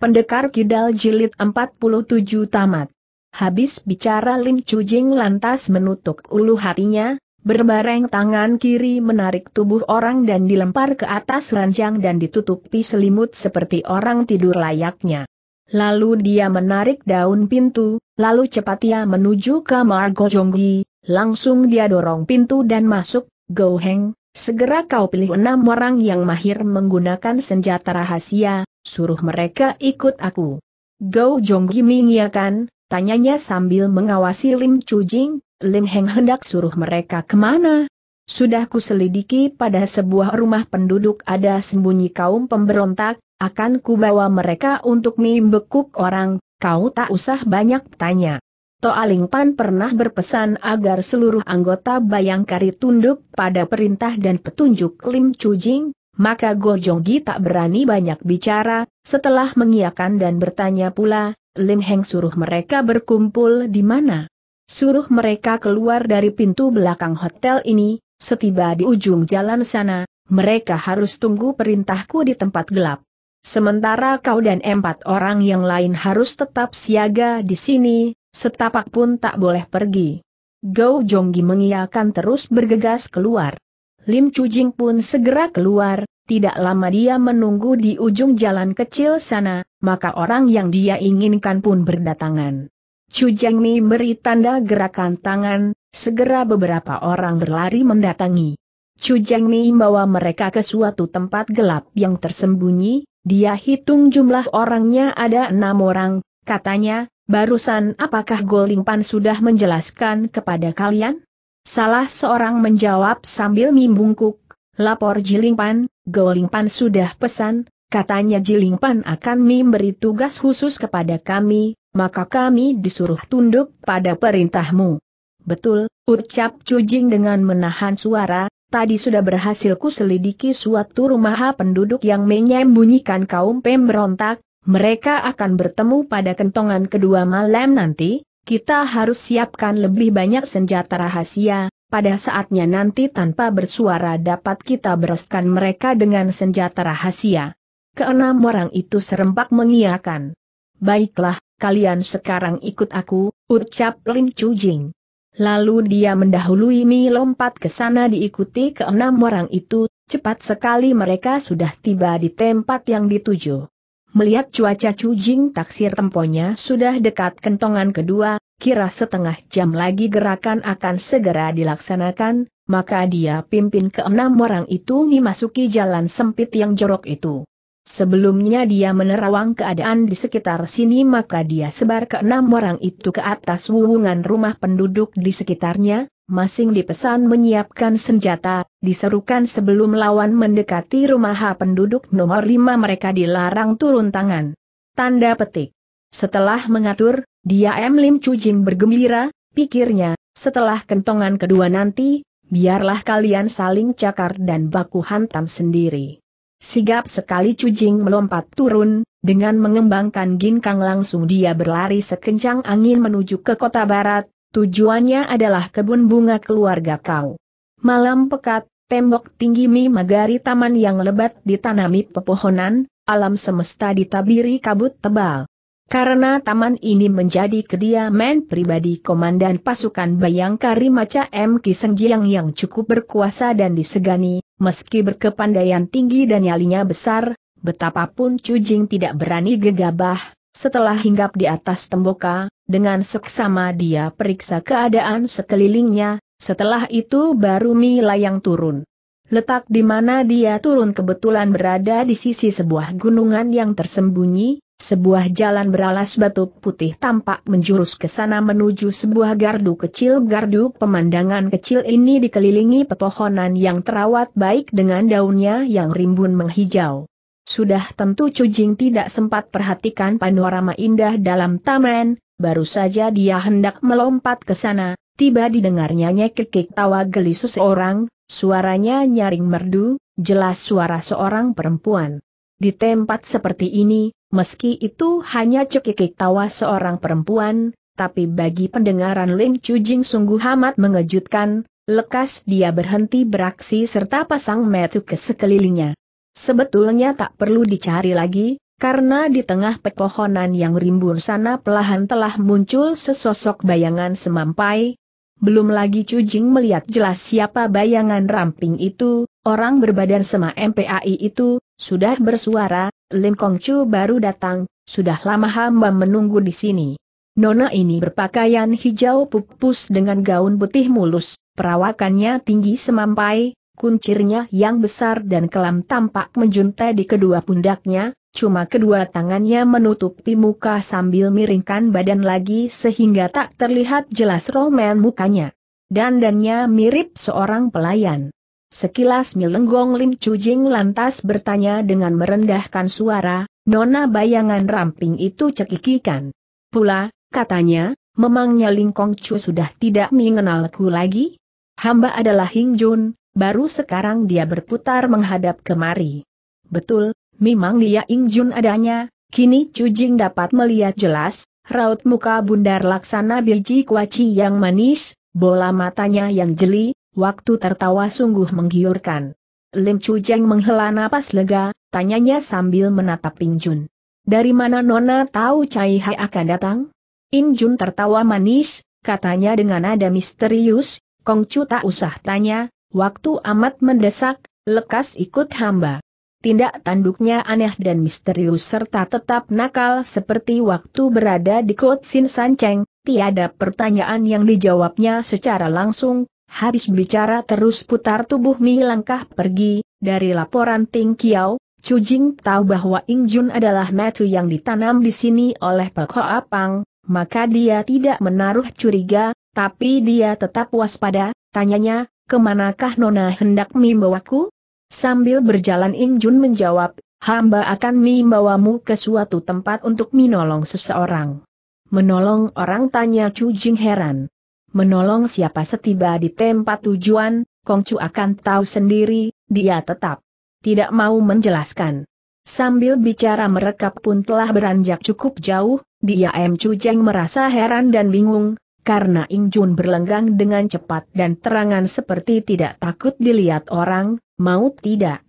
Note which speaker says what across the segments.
Speaker 1: Pendekar Kidal Jilid 47 tamat. Habis bicara Lim Chujing lantas menutup ulu hatinya, berbareng tangan kiri menarik tubuh orang dan dilempar ke atas ranjang dan ditutupi selimut seperti orang tidur layaknya. Lalu dia menarik daun pintu, lalu cepat ia menuju ke Margo Jonggi, langsung dia dorong pintu dan masuk, Go Heng, segera kau pilih enam orang yang mahir menggunakan senjata rahasia, suruh mereka ikut aku. Go Jonggi mengiyakan, tanyanya sambil mengawasi Lim Chujing, Lim Heng hendak suruh mereka ke mana? Sudah kuselidiki pada sebuah rumah penduduk ada sembunyi kaum pemberontak, akan kubawa mereka untuk membekuk orang, kau tak usah banyak tanya. Toa Pan pernah berpesan agar seluruh anggota Bayangkari tunduk pada perintah dan petunjuk Lim Chujing, maka Gojonggi tak berani banyak bicara, setelah mengiyakan dan bertanya pula, Lim Heng suruh mereka berkumpul di mana? Suruh mereka keluar dari pintu belakang hotel ini, setiba di ujung jalan sana, mereka harus tunggu perintahku di tempat gelap. Sementara kau dan empat orang yang lain harus tetap siaga di sini, setapak pun tak boleh pergi. Go Jonggi mengiyakan terus bergegas keluar. Lim Chujing pun segera keluar, tidak lama dia menunggu di ujung jalan kecil sana, maka orang yang dia inginkan pun berdatangan. Chu Mi beri tanda gerakan tangan, segera beberapa orang berlari mendatangi. Chu Mi membawa mereka ke suatu tempat gelap yang tersembunyi, dia hitung jumlah orangnya ada enam orang, katanya, barusan apakah Golingpan sudah menjelaskan kepada kalian? Salah seorang menjawab sambil mimbungkuk, lapor Jilingpan, Golingpan sudah pesan, katanya Jilingpan akan memberi tugas khusus kepada kami, maka kami disuruh tunduk pada perintahmu. Betul, ucap Cujing dengan menahan suara, tadi sudah berhasil kuselidiki suatu rumah penduduk yang menyembunyikan kaum pemberontak, mereka akan bertemu pada kentongan kedua malam nanti, kita harus siapkan lebih banyak senjata rahasia, pada saatnya nanti tanpa bersuara dapat kita bereskan mereka dengan senjata rahasia. Keenam orang itu serempak mengiyakan. Baiklah, kalian sekarang ikut aku, ucap Lim Chujing. Lalu dia mendahului Mi lompat ke sana diikuti keenam orang itu, cepat sekali mereka sudah tiba di tempat yang dituju. Melihat cuaca cujing taksir temponya sudah dekat kentongan kedua, kira setengah jam lagi gerakan akan segera dilaksanakan, maka dia pimpin keenam orang itu memasuki jalan sempit yang jorok itu. Sebelumnya dia menerawang keadaan di sekitar sini maka dia sebar keenam orang itu ke atas wuwungan rumah penduduk di sekitarnya, masing dipesan menyiapkan senjata, diserukan sebelum lawan mendekati rumah penduduk nomor lima mereka dilarang turun tangan. Tanda petik. Setelah mengatur, dia M. Lim Chujing bergembira, pikirnya, setelah kentongan kedua nanti, biarlah kalian saling cakar dan baku hantam sendiri. Sigap sekali Cujing melompat turun, dengan mengembangkan ginkang langsung dia berlari sekencang angin menuju ke kota barat, Tujuannya adalah kebun bunga keluarga kau. Malam pekat, tembok tinggi Mi Magari taman yang lebat ditanami pepohonan, alam semesta ditabiri kabut tebal. Karena taman ini menjadi kediaman pribadi Komandan Pasukan Bayangkari Maca M. Kisengjiang yang cukup berkuasa dan disegani, meski berkepandaian tinggi dan nyalinya besar, betapapun Cujing tidak berani gegabah, setelah hinggap di atas temboka, dengan seksama dia periksa keadaan sekelilingnya, setelah itu baru Mila yang turun. Letak di mana dia turun kebetulan berada di sisi sebuah gunungan yang tersembunyi, sebuah jalan beralas batu putih tampak menjurus ke sana menuju sebuah gardu kecil. Gardu pemandangan kecil ini dikelilingi pepohonan yang terawat baik dengan daunnya yang rimbun menghijau. Sudah tentu Cujing tidak sempat perhatikan panorama indah dalam taman, baru saja dia hendak melompat ke sana, tiba didengarnya nyekik tawa geli seseorang, suaranya nyaring merdu, jelas suara seorang perempuan. Di tempat seperti ini, meski itu hanya cekikik tawa seorang perempuan, tapi bagi pendengaran Lim Cujing sungguh amat mengejutkan, lekas dia berhenti beraksi serta pasang metu ke sekelilingnya. Sebetulnya tak perlu dicari lagi, Karena di tengah pepohonan yang rimbun sana pelahan telah muncul sesosok bayangan semampai. Belum lagi Cujing melihat jelas siapa bayangan ramping itu, orang berbadan sema MPAI itu, sudah bersuara, Lim Kong Chu baru datang, sudah lama hamba menunggu di sini. Nona ini berpakaian hijau pupus dengan gaun putih mulus, perawakannya tinggi semampai, kuncirnya yang besar dan kelam tampak menjuntai di kedua pundaknya, cuma kedua tangannya menutupi muka sambil miringkan badan lagi sehingga tak terlihat jelas romen mukanya. Dandannya mirip seorang pelayan. Sekilas Milenggong Lim Cujing lantas bertanya dengan merendahkan suara, Nona bayangan ramping itu cekikikan. Pula, katanya, memangnya Lingkong Chu sudah tidak mengenalku lagi? Hamba adalah Hing Jun, baru sekarang dia berputar menghadap kemari. Betul, memang dia Ingjun adanya, kini Cujing dapat melihat jelas, raut muka bundar laksana biji kuaci yang manis, bola matanya yang jeli, waktu tertawa sungguh menggiurkan. Lim Cujing menghela napas lega, tanyanya sambil menatap Ingjun. Dari mana Nona tahu Cai Hai akan datang? Injun tertawa manis, katanya dengan nada misterius, Kongcu tak usah tanya, waktu amat mendesak, lekas ikut hamba. Tindak tanduknya aneh dan misterius serta tetap nakal seperti waktu berada di Kot Sin Sanceng, tiada pertanyaan yang dijawabnya secara langsung, habis bicara terus putar tubuh Mi langkah pergi, dari laporan Ting Kiao, Cujing tahu bahwa Ing Jun adalah metu yang ditanam di sini oleh Pak Apang, maka dia tidak menaruh curiga, tapi dia tetap waspada, tanyanya, ke manakah Nona hendak membawaku? Sambil berjalan Ing Jun menjawab, hamba akan membawamu ke suatu tempat untuk menolong seseorang. Menolong orang tanya Chu Jing heran. Menolong siapa setiba di tempat tujuan, Kong Chu akan tahu sendiri, dia tetap tidak mau menjelaskan. Sambil bicara mereka pun telah beranjak cukup jauh, dia M. Chu Jing merasa heran dan bingung, karena Ing Jun berlenggang dengan cepat dan terangan seperti tidak takut dilihat orang, mau tidak.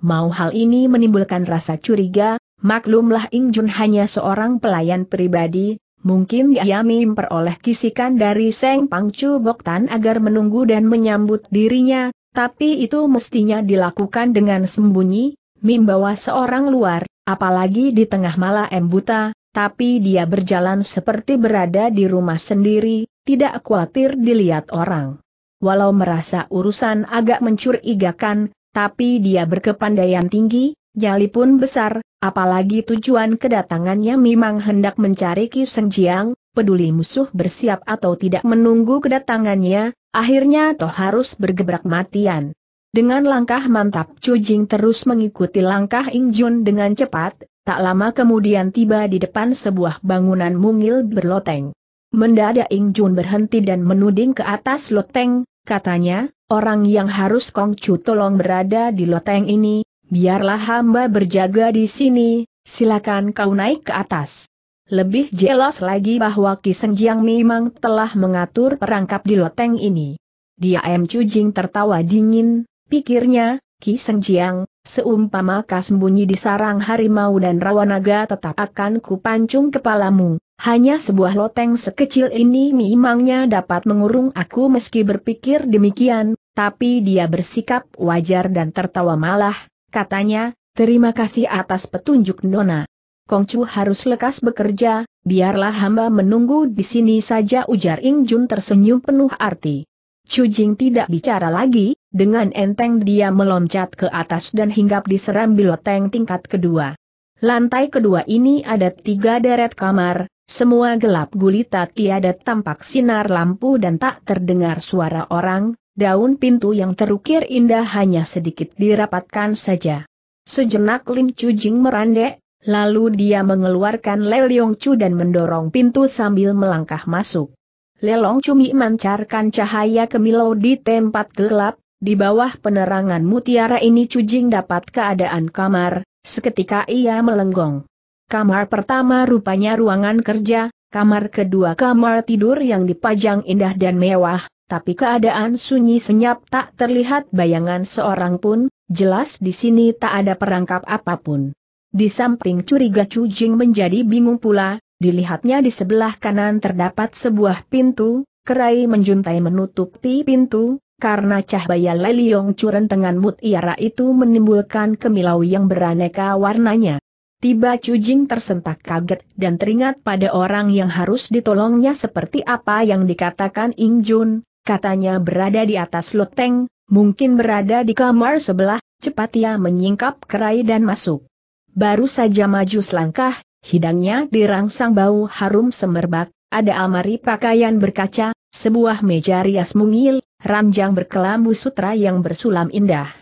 Speaker 1: Mau hal ini menimbulkan rasa curiga, maklumlah Ing Jun hanya seorang pelayan pribadi, mungkin ia memperoleh kisikan dari Seng Pangcu Boktan agar menunggu dan menyambut dirinya, tapi itu mestinya dilakukan dengan sembunyi, membawa seorang luar, apalagi di tengah malam buta, tapi dia berjalan seperti berada di rumah sendiri, tidak khawatir dilihat orang. Walau merasa urusan agak mencurigakan, tapi dia berkepandaian tinggi, jali pun besar, apalagi tujuan kedatangannya memang hendak mencari Ki Jiang, peduli musuh bersiap atau tidak menunggu kedatangannya, akhirnya toh harus bergebrak matian. Dengan langkah mantap Cujing terus mengikuti langkah Ingjun dengan cepat, tak lama kemudian tiba di depan sebuah bangunan mungil berloteng. Mendadak Ingjun berhenti dan menuding ke atas loteng, katanya, orang yang harus Kongcu tolong berada di loteng ini, biarlah hamba berjaga di sini, silakan kau naik ke atas. Lebih jelas lagi bahwa Ki Senjiang memang telah mengatur perangkap di loteng ini. Dia M. Cujing tertawa dingin, pikirnya, Ki Senjiang, seumpama kau sembunyi di sarang harimau dan rawanaga tetap akan kupancung kepalamu, hanya sebuah loteng sekecil ini memangnya dapat mengurung aku meski berpikir demikian, tapi dia bersikap wajar dan tertawa malah, katanya, terima kasih atas petunjuk Nona. Kongcu harus lekas bekerja, biarlah hamba menunggu di sini saja ujar Ing Jun tersenyum penuh arti. Chu Jing tidak bicara lagi, dengan enteng dia meloncat ke atas dan hinggap di serambi loteng tingkat kedua. Lantai kedua ini ada tiga deret kamar, semua gelap gulita tiada tampak sinar lampu dan tak terdengar suara orang, daun pintu yang terukir indah hanya sedikit dirapatkan saja. Sejenak Lim Jing merandek, lalu dia mengeluarkan Leliong Chu dan mendorong pintu sambil melangkah masuk. Lelong Cumi mancarkan cahaya kemilau di tempat gelap, di bawah penerangan mutiara ini Cujing dapat keadaan kamar, seketika ia melenggong. Kamar pertama rupanya ruangan kerja, kamar kedua kamar tidur yang dipajang indah dan mewah, tapi keadaan sunyi senyap tak terlihat bayangan seorang pun, jelas di sini tak ada perangkap apa pun. Di samping curiga Cujing menjadi bingung pula, dilihatnya di sebelah kanan terdapat sebuah pintu, kerai menjuntai menutupi pintu, karena cahaya leliong curentengan mutiara itu menimbulkan kemilau yang beraneka warnanya. Tiba Cujing tersentak kaget dan teringat pada orang yang harus ditolongnya seperti apa yang dikatakan Ingjun, katanya berada di atas loteng, mungkin berada di kamar sebelah, cepat ia menyingkap kerai dan masuk. Baru saja maju selangkah, hidangnya dirangsang bau harum semerbak, ada almari pakaian berkaca, sebuah meja rias mungil, ranjang berkelambu sutra yang bersulam indah.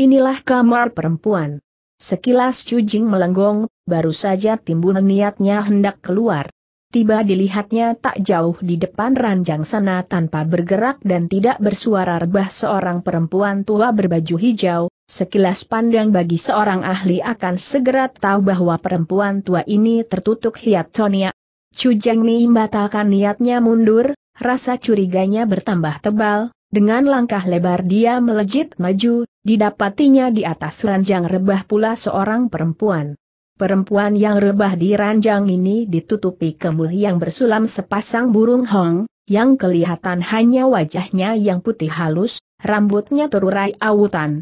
Speaker 1: Inilah kamar perempuan. Sekilas Cujing melenggong, baru saja timbul niatnya hendak keluar. Tiba dilihatnya tak jauh di depan ranjang sana tanpa bergerak dan tidak bersuara rebah seorang perempuan tua berbaju hijau, Sekilas pandang bagi seorang ahli akan segera tahu bahwa perempuan tua ini tertutup hiat Sonia. Chu Jengmi membatalkan niatnya mundur, rasa curiganya bertambah tebal, dengan langkah lebar dia melejit maju, didapatinya di atas ranjang rebah pula seorang perempuan. Perempuan yang rebah di ranjang ini ditutupi kemul yang bersulam sepasang burung hong, yang kelihatan hanya wajahnya yang putih halus, rambutnya terurai awutan.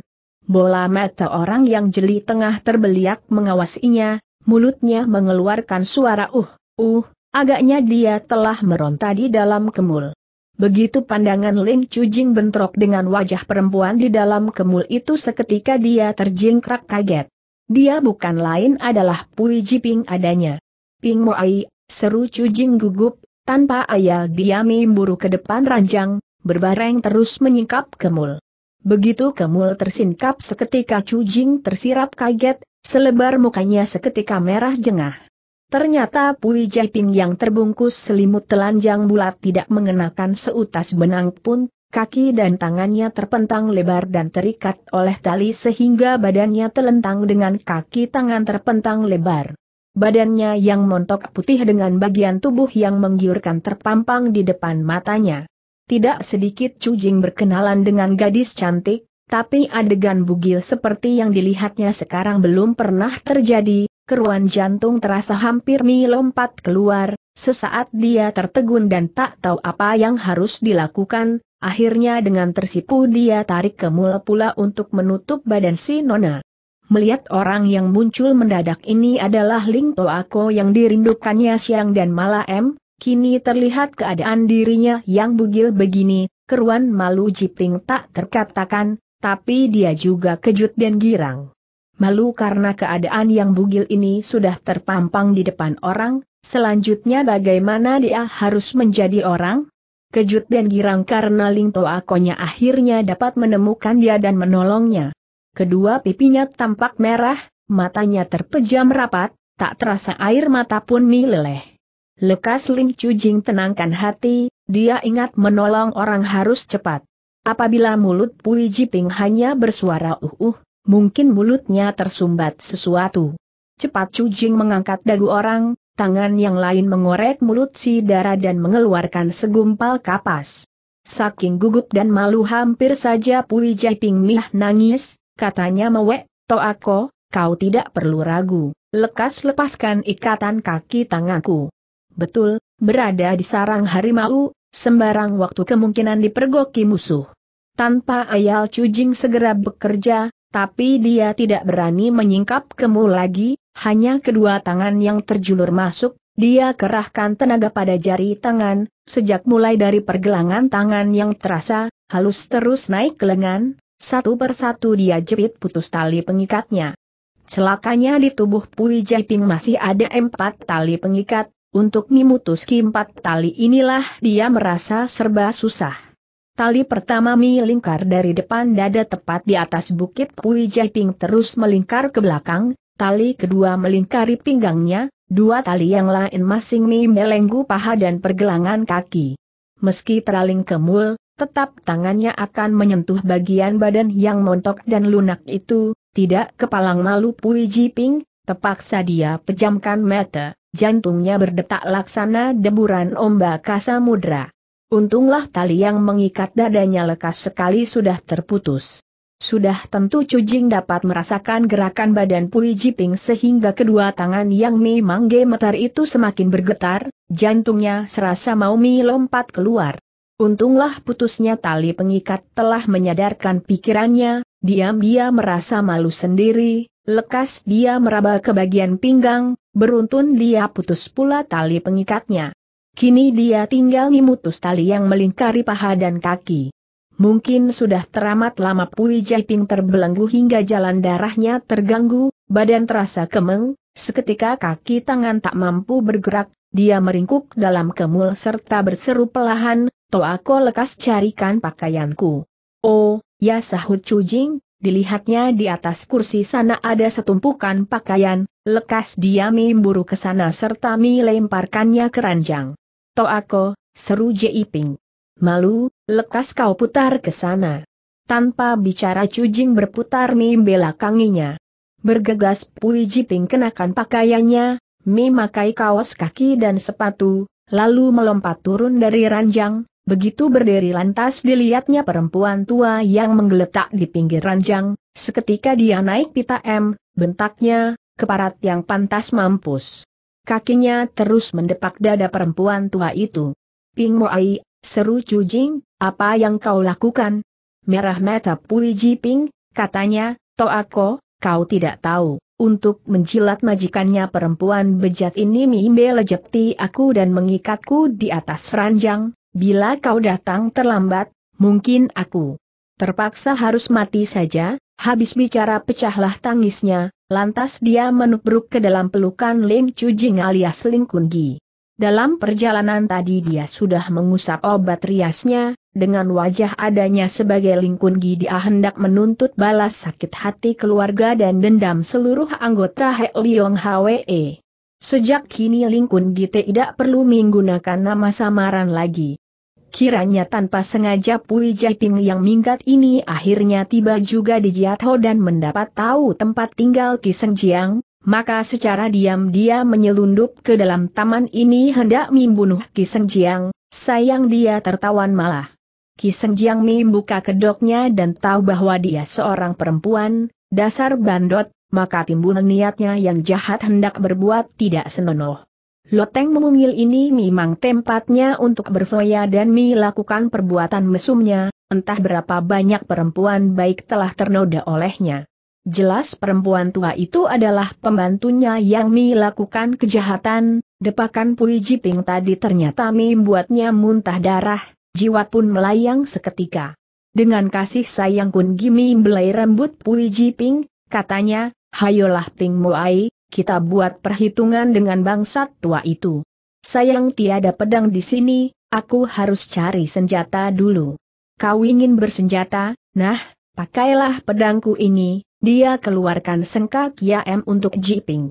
Speaker 1: Bola mata orang yang jeli tengah terbeliak mengawasinya, mulutnya mengeluarkan suara uh, uh, agaknya dia telah meronta di dalam kemul. Begitu pandangan Lim Chujing bentrok dengan wajah perempuan di dalam kemul itu seketika dia terjingkrak kaget. Dia bukan lain adalah Pui Jiping adanya. Ping Moai, seru Chujing gugup, tanpa ayal dia mimburu ke depan ranjang, berbareng terus menyingkap kemul. Begitu Kemul tersingkap seketika Cujing tersirap kaget, selebar mukanya seketika merah jengah. Ternyata Pui Jaiping yang terbungkus selimut telanjang bulat tidak mengenakan seutas benang pun, kaki dan tangannya terpentang lebar dan terikat oleh tali sehingga badannya telentang dengan kaki tangan terpentang lebar. Badannya yang montok putih dengan bagian tubuh yang menggiurkan terpampang di depan matanya. Tidak sedikit Cujing berkenalan dengan gadis cantik, tapi adegan bugil seperti yang dilihatnya sekarang belum pernah terjadi, keruan jantung terasa hampir melompat keluar, sesaat dia tertegun dan tak tahu apa yang harus dilakukan, akhirnya dengan tersipu dia tarik ke mula pula untuk menutup badan si Nona. Melihat orang yang muncul mendadak ini adalah Ling Toako yang dirindukannya siang dan malam, Kini terlihat keadaan dirinya yang bugil begini, keruan malu Jiping tak terkatakan, tapi dia juga kejut dan girang. Malu karena keadaan yang bugil ini sudah terpampang di depan orang, selanjutnya bagaimana dia harus menjadi orang? Kejut dan girang karena Lingto Akonya akhirnya dapat menemukan dia dan menolongnya. Kedua pipinya tampak merah, matanya terpejam rapat, tak terasa air mata pun mileleh. Lekas Lim Chujing tenangkan hati, dia ingat menolong orang harus cepat. Apabila mulut Pui Jiping hanya bersuara uh-uh, mungkin mulutnya tersumbat sesuatu. Cepat Chujing mengangkat dagu orang, tangan yang lain mengorek mulut si darah dan mengeluarkan segumpal kapas. Saking gugup dan malu hampir saja Pui Jiping mih nangis, katanya mewek, Toako, kau tidak perlu ragu, lekas lepaskan ikatan kaki tanganku. Betul, berada di sarang harimau, sembarang waktu kemungkinan dipergoki musuh. Tanpa ayal Cujing segera bekerja, tapi dia tidak berani menyingkap kemu lagi, hanya kedua tangan yang terjulur masuk, dia kerahkan tenaga pada jari tangan, sejak mulai dari pergelangan tangan yang terasa, halus terus naik ke lengan, satu persatu dia jepit putus tali pengikatnya. Celakanya di tubuh Pui Jaiping masih ada empat tali pengikat, untuk memutus empat tali inilah dia merasa serba susah. Tali pertama melingkar dari depan dada tepat di atas bukit Pui Jaiping terus melingkar ke belakang, tali kedua melingkari pinggangnya, dua tali yang lain masing melenggu paha dan pergelangan kaki. Meski teraling kemul, tetap tangannya akan menyentuh bagian badan yang montok dan lunak itu, tidak kepalang malu Pui Jiping, terpaksa dia pejamkan mata jantungnya berdetak laksana deburan ombak mudra. Untunglah tali yang mengikat dadanya lekas sekali sudah terputus. sudah tentu Cujing dapat merasakan gerakan badan Pui Jiping sehingga kedua tangan yang memang gemetar itu semakin bergetar, jantungnya serasa mau mi lompat keluar. Untunglah putusnya tali pengikat telah menyadarkan pikirannya, diam dia merasa malu sendiri, lekas dia meraba ke bagian pinggang, beruntun dia putus pula tali pengikatnya. Kini dia tinggal memutus tali yang melingkari paha dan kaki. Mungkin sudah teramat lama Pui Jaiping terbelenggu hingga jalan darahnya terganggu, badan terasa kemeng, seketika kaki tangan tak mampu bergerak, dia meringkuk dalam kemul serta berseru pelahan, Toako lekas carikan pakaianku. Oh, ya sahut Cujing, dilihatnya di atas kursi sana ada setumpukan pakaian, lekas dia memburu ke sana serta melemparkannya ke ranjang. Toako, seru Jaiping malu, lekas kau putar ke sana. Tanpa bicara Cujing berputar membelakanginya. Bergegas Pui Jiping kenakan pakaiannya, memakai kaos kaki dan sepatu, lalu melompat turun dari ranjang, begitu berdiri lantas dilihatnya perempuan tua yang menggeletak di pinggir ranjang, seketika dia naik pita M, bentaknya, keparat yang pantas mampus. Kakinya terus mendepak dada perempuan tua itu. Ping Moai, Seru Cujing, apa yang kau lakukan? Merah mata Pui Jiping, katanya, Toako, kau tidak tahu, untuk menjilat majikannya perempuan bejat ini mimbe lejepti aku dan mengikatku di atas ranjang, bila kau datang terlambat, mungkin aku terpaksa harus mati saja, habis bicara pecahlah tangisnya, lantas dia menubruk ke dalam pelukan Lim Cujing alias Ling Kungi. Dalam perjalanan tadi dia sudah mengusap obat riasnya, dengan wajah adanya sebagai lingkun dia hendak menuntut balas sakit hati keluarga dan dendam seluruh anggota Hek Liong Hwe. Sejak kini Lingkun Gi tidak perlu menggunakan nama samaran lagi. Kiranya tanpa sengaja Pui Jaiping yang minggat ini akhirnya tiba juga di Jiatho dan mendapat tahu tempat tinggal Kiseng Jiang, maka secara diam dia menyelundup ke dalam taman ini hendak membunuh Kiseng Jiang, sayang dia tertawan malah. Kiseng Jiang membuka kedoknya dan tahu bahwa dia seorang perempuan, dasar bandot, maka timbul niatnya yang jahat hendak berbuat tidak senonoh. Loteng memungil ini memang tempatnya untuk berfoya dan melakukan perbuatan mesumnya, entah berapa banyak perempuan baik telah ternoda olehnya. Jelas perempuan tua itu adalah pembantunya yang melakukan kejahatan, depakan Pui Jiping tadi ternyata membuatnya muntah darah, jiwa pun melayang seketika. Dengan kasih sayang Kun Gimi belai rambut Pui Jiping, katanya, hayolah Ping Moai, kita buat perhitungan dengan bangsat tua itu. Sayang tiada pedang di sini, aku harus cari senjata dulu. Kau ingin bersenjata, nah, pakailah pedangku ini, dia keluarkan sengkak Kiam untuk Jiping.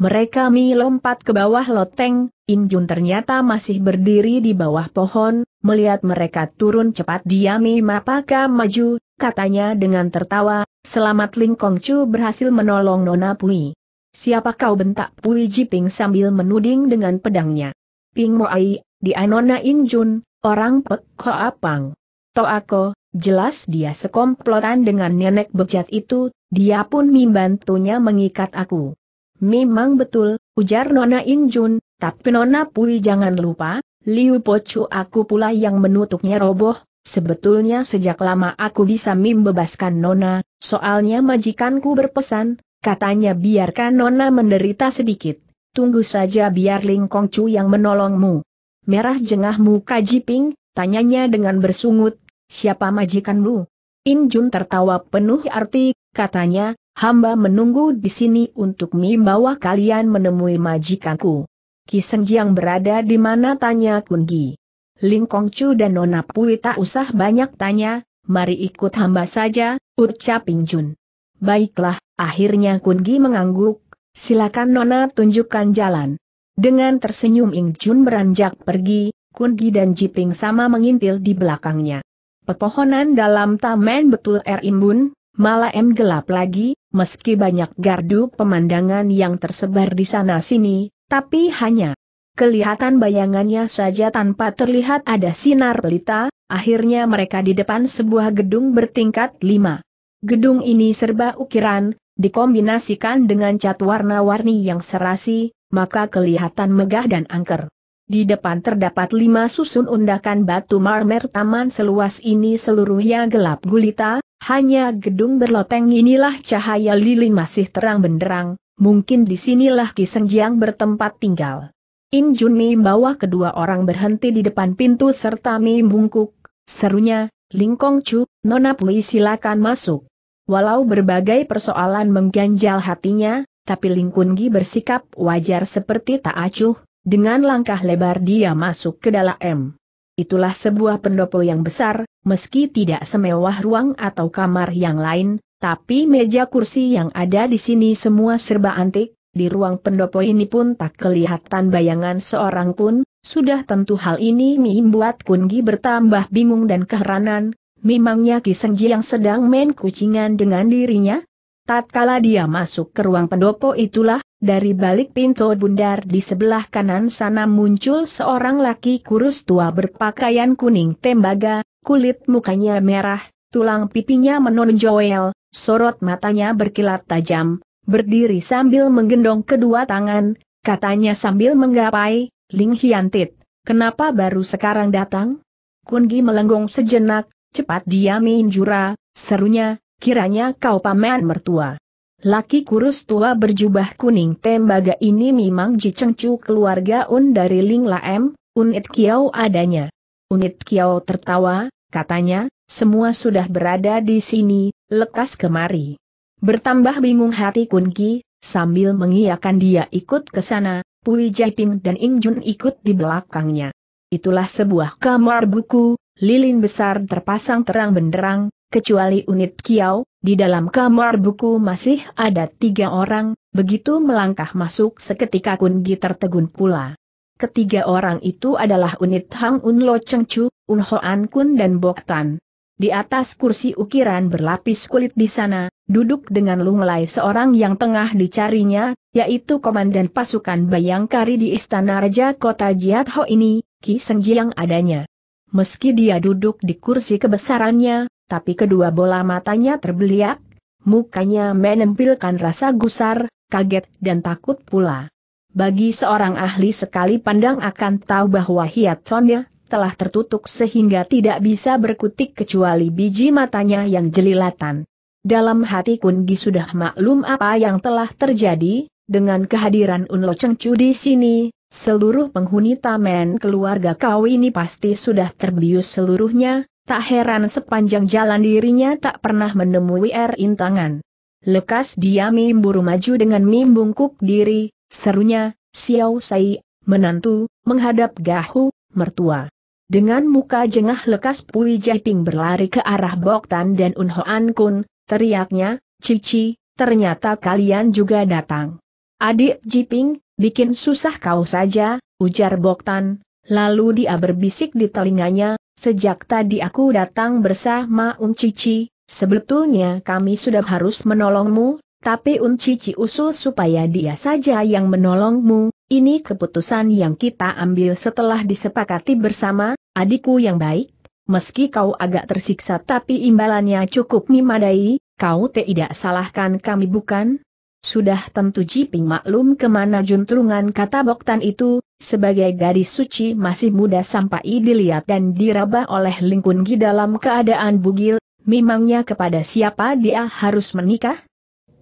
Speaker 1: Mereka mi lompat ke bawah loteng, Injun ternyata masih berdiri di bawah pohon, melihat mereka turun cepat dia mapaka maju, katanya dengan tertawa, selamat Ling Kongcu berhasil menolong Nona Pui. Siapa kau bentak Pui Jiping sambil menuding dengan pedangnya. Ping Moai, di Anona Injun, orang Pek Apang. Toako, jelas dia sekomplotan dengan nenek bejat itu, dia pun membantunya mengikat aku. Memang betul, ujar Nona Injun, tapi Nona Pui jangan lupa, Liu Pocu aku pula yang menutupnya roboh, sebetulnya sejak lama aku bisa membebaskan Nona, soalnya majikanku berpesan, katanya biarkan Nona menderita sedikit, tunggu saja biar Ling Kongcu yang menolongmu. Merah jengah muka Jiping, tanyanya dengan bersungut, siapa majikanmu? Injun tertawa penuh arti, katanya, hamba menunggu di sini untuk membawa kalian menemui majikanku. Kiseng Jiang berada di mana tanya Kungi. Ling Kongcu dan Nona Pui tak usah banyak tanya, mari ikut hamba saja, ucap Injun. Baiklah, akhirnya Kungi mengangguk, silakan Nona tunjukkan jalan. Dengan tersenyum Injun beranjak pergi, Kungi dan Jiping sama mengintil di belakangnya. Pepohonan dalam taman betul er imbun, malah em gelap lagi, meski banyak gardu pemandangan yang tersebar di sana-sini, tapi hanya kelihatan bayangannya saja tanpa terlihat ada sinar pelita, akhirnya mereka di depan sebuah gedung bertingkat lima. Gedung ini serba ukiran, dikombinasikan dengan cat warna-warni yang serasi, maka kelihatan megah dan angker. Di depan terdapat lima susun undakan batu marmer taman seluas ini seluruhnya gelap gulita, hanya gedung berloteng inilah cahaya lilin masih terang benderang, mungkin di sinilah Kisenjiang bertempat tinggal. In Junmi bawa kedua orang berhenti di depan pintu serta Mi bungkuk, serunya, Lingkong Chu, Nona Pui silakan masuk. Walau berbagai persoalan mengganjal hatinya, tapi Ling Kungi bersikap wajar seperti tak acuh, dengan langkah lebar dia masuk ke dalam. Itulah sebuah pendopo yang besar, meski tidak semewah ruang atau kamar yang lain, tapi meja kursi yang ada di sini semua serba antik, di ruang pendopo ini pun tak kelihatan bayangan seorang pun, sudah tentu hal ini membuat Kungi bertambah bingung dan keheranan, Memangnya Kisenji yang sedang main kucingan dengan dirinya? Tatkala dia masuk ke ruang pendopo itulah, dari balik pintu bundar di sebelah kanan sana muncul seorang laki kurus tua berpakaian kuning tembaga, kulit mukanya merah, tulang pipinya menonjol, sorot matanya berkilat tajam, berdiri sambil menggendong kedua tangan, katanya sambil menggapai, Ling Hiantit, kenapa baru sekarang datang? Kungi melenggong sejenak, Cepat diamin jura, serunya, kiranya kau paman mertua. Laki kurus tua berjubah kuning tembaga ini memang Jicengcu keluarga Un dari Ling Laem, Unit Kiau adanya. Unit Kiau tertawa, katanya, semua sudah berada di sini, lekas kemari. Bertambah bingung hati Kunki, sambil mengiyakan dia ikut ke sana, Pui Jaiping dan Ing Jun ikut di belakangnya. Itulah sebuah kamar buku, lilin besar terpasang terang benderang, kecuali unit kiau, di dalam kamar buku masih ada tiga orang, begitu melangkah masuk seketika Kungi tertegun pula. Ketiga orang itu adalah unit Hang Un Lo Cheng Chu, Un Hoan Kun dan Bok Tan. Di atas kursi ukiran berlapis kulit di sana, duduk dengan lunglai seorang yang tengah dicarinya, yaitu komandan pasukan Bayangkari di Istana Raja Kota Jiat Ho ini, Ki Senjiang adanya. Meski dia duduk di kursi kebesarannya, tapi kedua bola matanya terbeliak, mukanya menempilkan rasa gusar, kaget dan takut pula. Bagi seorang ahli sekali pandang akan tahu bahwa hiat Sonnya telah tertutup sehingga tidak bisa berkutik kecuali biji matanya yang jelilatan. Dalam hati Kungi sudah maklum apa yang telah terjadi, dengan kehadiran Unlo Chengcu di sini, Seluruh penghuni taman keluarga kau ini pasti sudah terbius seluruhnya, tak heran sepanjang jalan dirinya tak pernah menemui air intangan. Lekas dia mimburu maju dengan mimbungkuk diri, serunya, Xiao Sai, menantu, menghadap Gahu, mertua. Dengan muka jengah lekas Pui Jaiping berlari ke arah Boktan dan Unhoan Kun, teriaknya, Cici, ternyata kalian juga datang. Adik Jiping, bikin susah kau saja, ujar Boktan, lalu dia berbisik di telinganya, sejak tadi aku datang bersama Un Cici, sebetulnya kami sudah harus menolongmu, tapi Un Cici usul supaya dia saja yang menolongmu, ini keputusan yang kita ambil setelah disepakati bersama, adikku yang baik, meski kau agak tersiksa tapi imbalannya cukup memadai, kau tidak salahkan kami bukan? Sudah tentu Jiping maklum ke mana juntrungan kata Boktan itu, sebagai gadis suci masih muda sampai dilihat dan diraba oleh Lingkungi dalam keadaan bugil, memangnya kepada siapa dia harus menikah?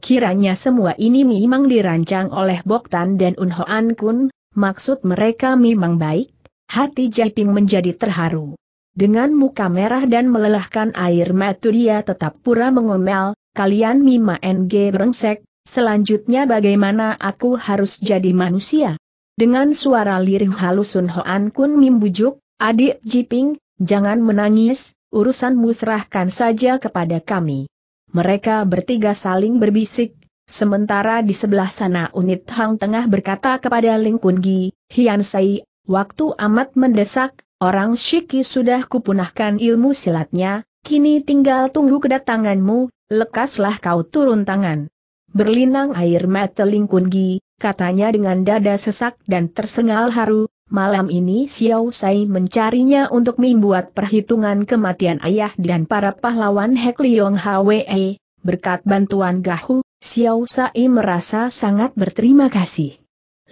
Speaker 1: Kiranya semua ini memang dirancang oleh Boktan dan Unhoan Kun, maksud mereka memang baik, hati Jiping menjadi terharu. Dengan muka merah dan melelahkan air mata dia tetap pura mengomel, kalian Mima NG brengsek, Selanjutnya bagaimana aku harus jadi manusia? Dengan suara lirih halus Sun Hoan Kun membujuk, adik Jiping, jangan menangis, urusan musrahkan saja kepada kami. Mereka bertiga saling berbisik, sementara di sebelah sana unit Hang Tengah berkata kepada Ling Kun Gi, Hian Sai, waktu amat mendesak, orang Shiki sudah kupunahkan ilmu silatnya, kini tinggal tunggu kedatanganmu, lekaslah kau turun tangan. Berlinang air mata Lingkungi, katanya dengan dada sesak dan tersengal haru, malam ini Xiao Sai mencarinya untuk membuat perhitungan kematian ayah dan para pahlawan Hek Liong Hwe, berkat bantuan Gahu, Xiao Sai merasa sangat berterima kasih.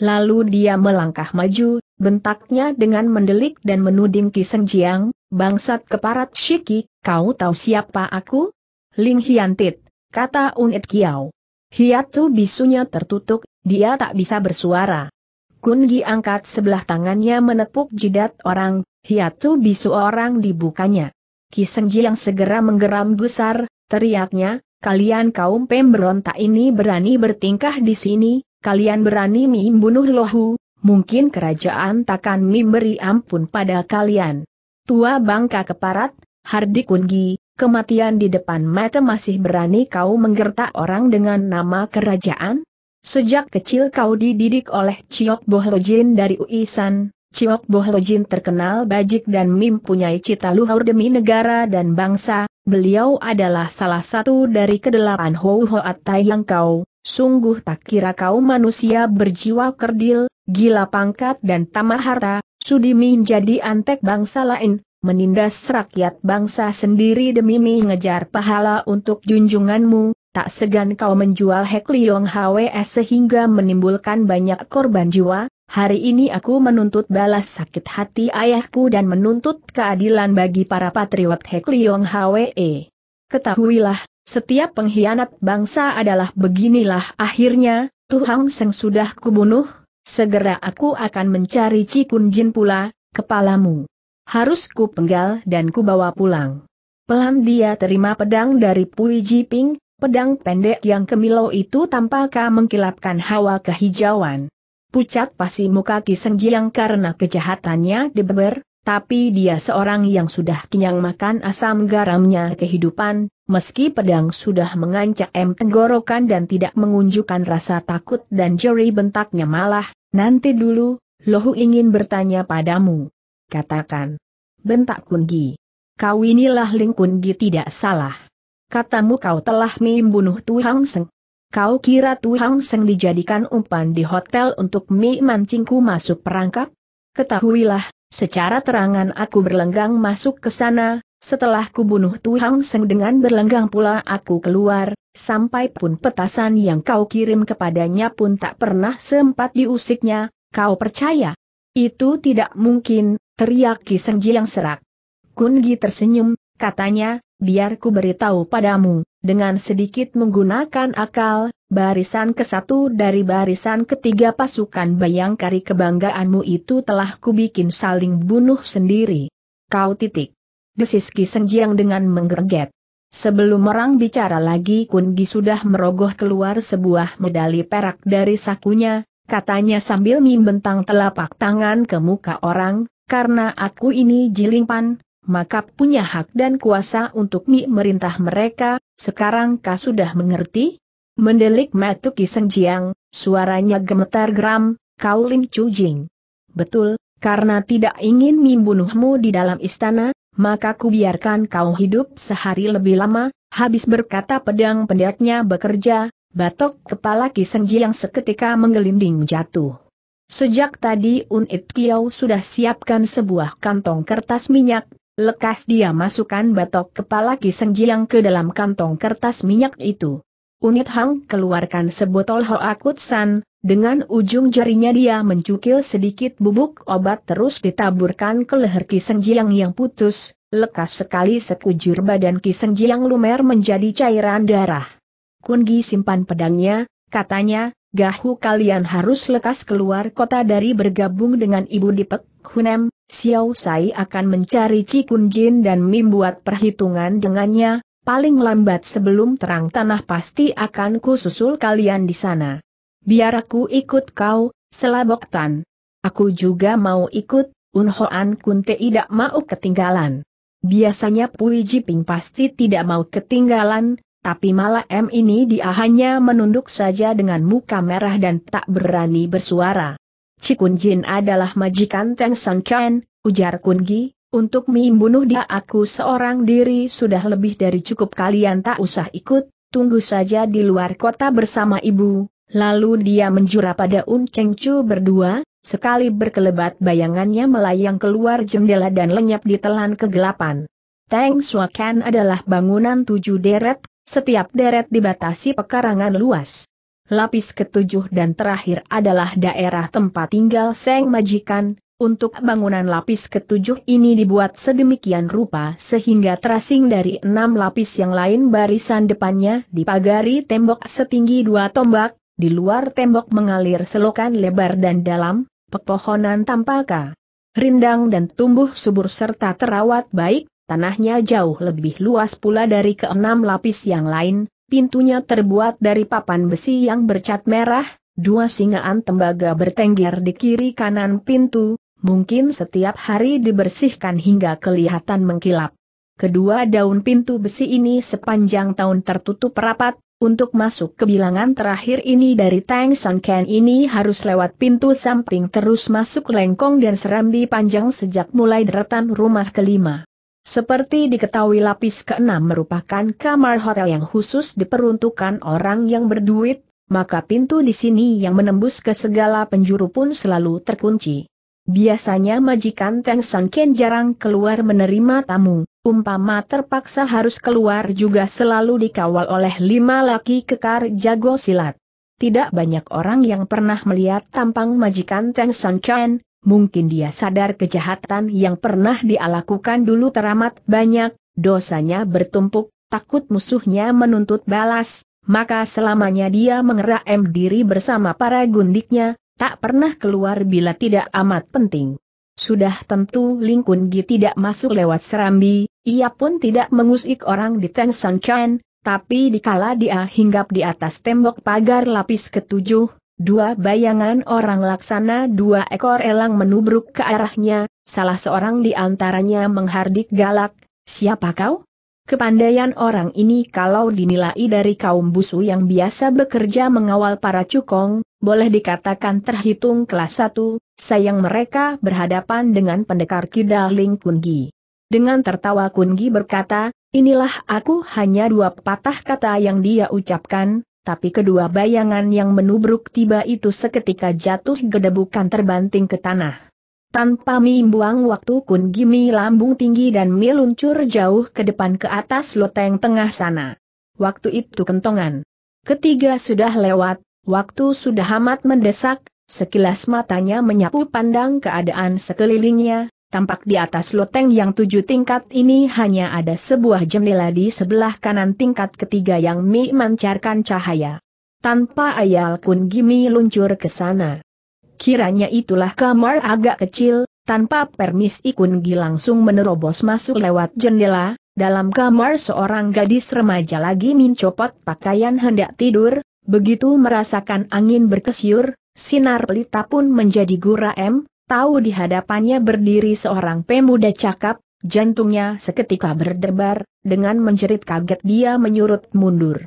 Speaker 1: Lalu dia melangkah maju, bentaknya dengan mendelik dan menuding Kiseng Jiang, bangsat keparat Shiki, kau tahu siapa aku? Ling Hiantit, kata Unit Kiao. Hiatu bisunya tertutup, dia tak bisa bersuara. Kun Gi angkat sebelah tangannya menepuk jidat orang, hiatu bisu orang dibukanya. Kiseng Jiang segera menggeram besar, teriaknya, kalian kaum pemberontak ini berani bertingkah di sini, kalian berani membunuh lohu, mungkin kerajaan takkan memberi ampun pada kalian. Tua bangka keparat, Hardi Kungi, kematian di depan mata masih berani kau menggertak orang dengan nama kerajaan? Sejak kecil kau dididik oleh Ciok Bohlojin dari Uisan, Ciok Bohlojin terkenal bajik dan mempunyai cita luhur demi negara dan bangsa, beliau adalah salah satu dari kedelapan Hou Tai yang kau, sungguh tak kira kau manusia berjiwa kerdil, gila pangkat dan tamah harta, sudi menjadi antek bangsa lain, menindas rakyat bangsa sendiri demi mengejar pahala untuk junjunganmu, tak segan kau menjual Hek Liong HWS sehingga menimbulkan banyak korban jiwa, Hari ini aku menuntut balas sakit hati ayahku dan menuntut keadilan bagi para patriot Hek Liong Hwe. Ketahuilah, setiap pengkhianat bangsa adalah beginilah akhirnya, Tuhang Seng sudah kubunuh, segera aku akan mencari Cikun Jin pula, kepalamu. Harus ku penggal dan ku bawa pulang. Pelan dia terima pedang dari Pui Jiping, pedang pendek yang kemilau itu tampaknya mengkilapkan hawa kehijauan. Pucat pasti muka Kiseng Jiang karena kejahatannya dibeber, tapi dia seorang yang sudah kenyang makan asam garamnya kehidupan, meski pedang sudah mengancam tenggorokan dan tidak mengunjukkan rasa takut dan jeri bentaknya malah, nanti dulu, Lohu ingin bertanya padamu. Katakan. Bentak Kungi. Kau inilah Ling Kungi tidak salah. Katamu kau telah membunuh Tuhang Seng. Kau kira Tuhang Seng dijadikan umpan di hotel untuk mi mancingku masuk perangkap? Ketahuilah, secara terangan aku berlenggang masuk ke sana, setelah ku bunuh Tuhang Seng dengan berlenggang pula aku keluar, sampai pun petasan yang kau kirim kepadanya pun tak pernah sempat diusiknya, kau percaya? Itu tidak mungkin, teriak Kiseng Jiang serak. Kungi tersenyum, katanya, biar ku beritahu padamu, dengan sedikit menggunakan akal, barisan ke satu dari barisan ketiga pasukan bayangkari kebanggaanmu itu telah kubikin saling bunuh sendiri. Kau titik. Desis Kisenjiang dengan menggerget. Sebelum orang bicara lagi Kungi sudah merogoh keluar sebuah medali perak dari sakunya, katanya sambil membentang telapak tangan ke muka orang, karena aku ini jilingpan, maka punya hak dan kuasa untuk mi merintah mereka, sekarang kau sudah mengerti? Mendelik Matu Kiseng Jiang, suaranya gemetar geram, kau Lim Chujing. Betul, karena tidak ingin membunuhmu di dalam istana, maka ku biarkan kau hidup sehari lebih lama, habis berkata pedang pendeknya bekerja, batok kepala Kiseng Jiang seketika menggelinding jatuh. Sejak tadi Unit Kiau sudah siapkan sebuah kantong kertas minyak, Lekas dia masukkan batok kepala Kiseng Jiang ke dalam kantong kertas minyak itu. Unit Hang keluarkan sebotol Hoakut San, dengan ujung jarinya dia mencukil sedikit bubuk obat terus ditaburkan ke leher Kiseng Jiang yang putus, lekas sekali sekujur badan Kiseng Jiang lumer menjadi cairan darah. Kungi simpan pedangnya, katanya, Gahu kalian harus lekas keluar kota dari bergabung dengan Ibu Dipek Hunem, Xiao Sai akan mencari Cikun Jin dan membuat perhitungan dengannya, paling lambat sebelum terang tanah pasti akan kususul kalian di sana. Biar aku ikut kau, Selabok Tan. Aku juga mau ikut, Unhoan Kun tidak mau ketinggalan. Biasanya Pui Jiping pasti tidak mau ketinggalan, tapi malah M ini dia hanya menunduk saja dengan muka merah dan tak berani bersuara. Cikun Jin adalah majikan Teng San ujar Kungi, untuk membunuh dia aku seorang diri sudah lebih dari cukup kalian tak usah ikut, tunggu saja di luar kota bersama ibu. Lalu dia menjura pada Un Cheng Chu berdua, sekali berkelebat bayangannya melayang keluar jendela dan lenyap di telan kegelapan. Teng Ken adalah bangunan tujuh deret, setiap deret dibatasi pekarangan luas. Lapis ketujuh dan terakhir adalah daerah tempat tinggal Seng Majikan, untuk bangunan lapis ketujuh ini dibuat sedemikian rupa sehingga terasing dari enam lapis yang lain barisan depannya dipagari tembok setinggi dua tombak, di luar tembok mengalir selokan lebar dan dalam, pepohonan tampaka. Rindang dan tumbuh subur serta terawat baik, Tanahnya jauh lebih luas pula dari keenam lapis yang lain, pintunya terbuat dari papan besi yang bercat merah, dua singaan tembaga bertengger di kiri kanan pintu, mungkin setiap hari dibersihkan hingga kelihatan mengkilap. Kedua daun pintu besi ini sepanjang tahun tertutup rapat, untuk masuk ke bilangan terakhir ini dari Tang San Ken ini harus lewat pintu samping terus masuk lengkong dan serambi panjang sejak mulai deretan rumah kelima. Seperti diketahui lapis keenam merupakan kamar hotel yang khusus diperuntukkan orang yang berduit, maka pintu di sini yang menembus ke segala penjuru pun selalu terkunci. Biasanya majikan Teng San Ken jarang keluar menerima tamu, umpama terpaksa harus keluar juga selalu dikawal oleh lima laki kekar jago silat. Tidak banyak orang yang pernah melihat tampang majikan Teng San Ken, mungkin dia sadar kejahatan yang pernah dia lakukan dulu teramat banyak, dosanya bertumpuk, takut musuhnya menuntut balas, maka selamanya dia mengeram diri bersama para gundiknya, tak pernah keluar bila tidak amat penting. Sudah tentu Ling Kun Gi tidak masuk lewat serambi, ia pun tidak mengusik orang di Teng San Chan, tapi dikala dia hinggap di atas tembok pagar lapis ketujuh, Dua bayangan orang laksana dua ekor elang menubruk ke arahnya, salah seorang di antaranya menghardik galak, siapa kau? Kepandaian orang ini kalau dinilai dari kaum busu yang biasa bekerja mengawal para cukong, boleh dikatakan terhitung kelas satu, sayang mereka berhadapan dengan pendekar Kidaling Kungi. Dengan tertawa Kungi berkata, inilah aku hanya dua patah kata yang dia ucapkan, tapi kedua bayangan yang menubruk tiba itu seketika jatuh gedebukan terbanting ke tanah. Tanpa membuang waktu Kun Gimi lambung tinggi dan meluncur jauh ke depan ke atas loteng tengah sana. Waktu itu kentongan. Ketiga sudah lewat, waktu sudah amat mendesak, sekilas matanya menyapu pandang keadaan sekelilingnya, tampak di atas loteng yang tujuh tingkat ini hanya ada sebuah jendela di sebelah kanan tingkat ketiga yang mi mancarkan cahaya. Tanpa ayal Kun Gimi luncur ke sana. Kiranya itulah kamar agak kecil, tanpa permisi Kun Gi langsung menerobos masuk lewat jendela, dalam kamar seorang gadis remaja lagi mencopot pakaian hendak tidur, begitu merasakan angin berkesyur, sinar pelita pun menjadi guraem, tahu di hadapannya berdiri seorang pemuda cakap, jantungnya seketika berdebar, dengan menjerit kaget dia menyurut mundur.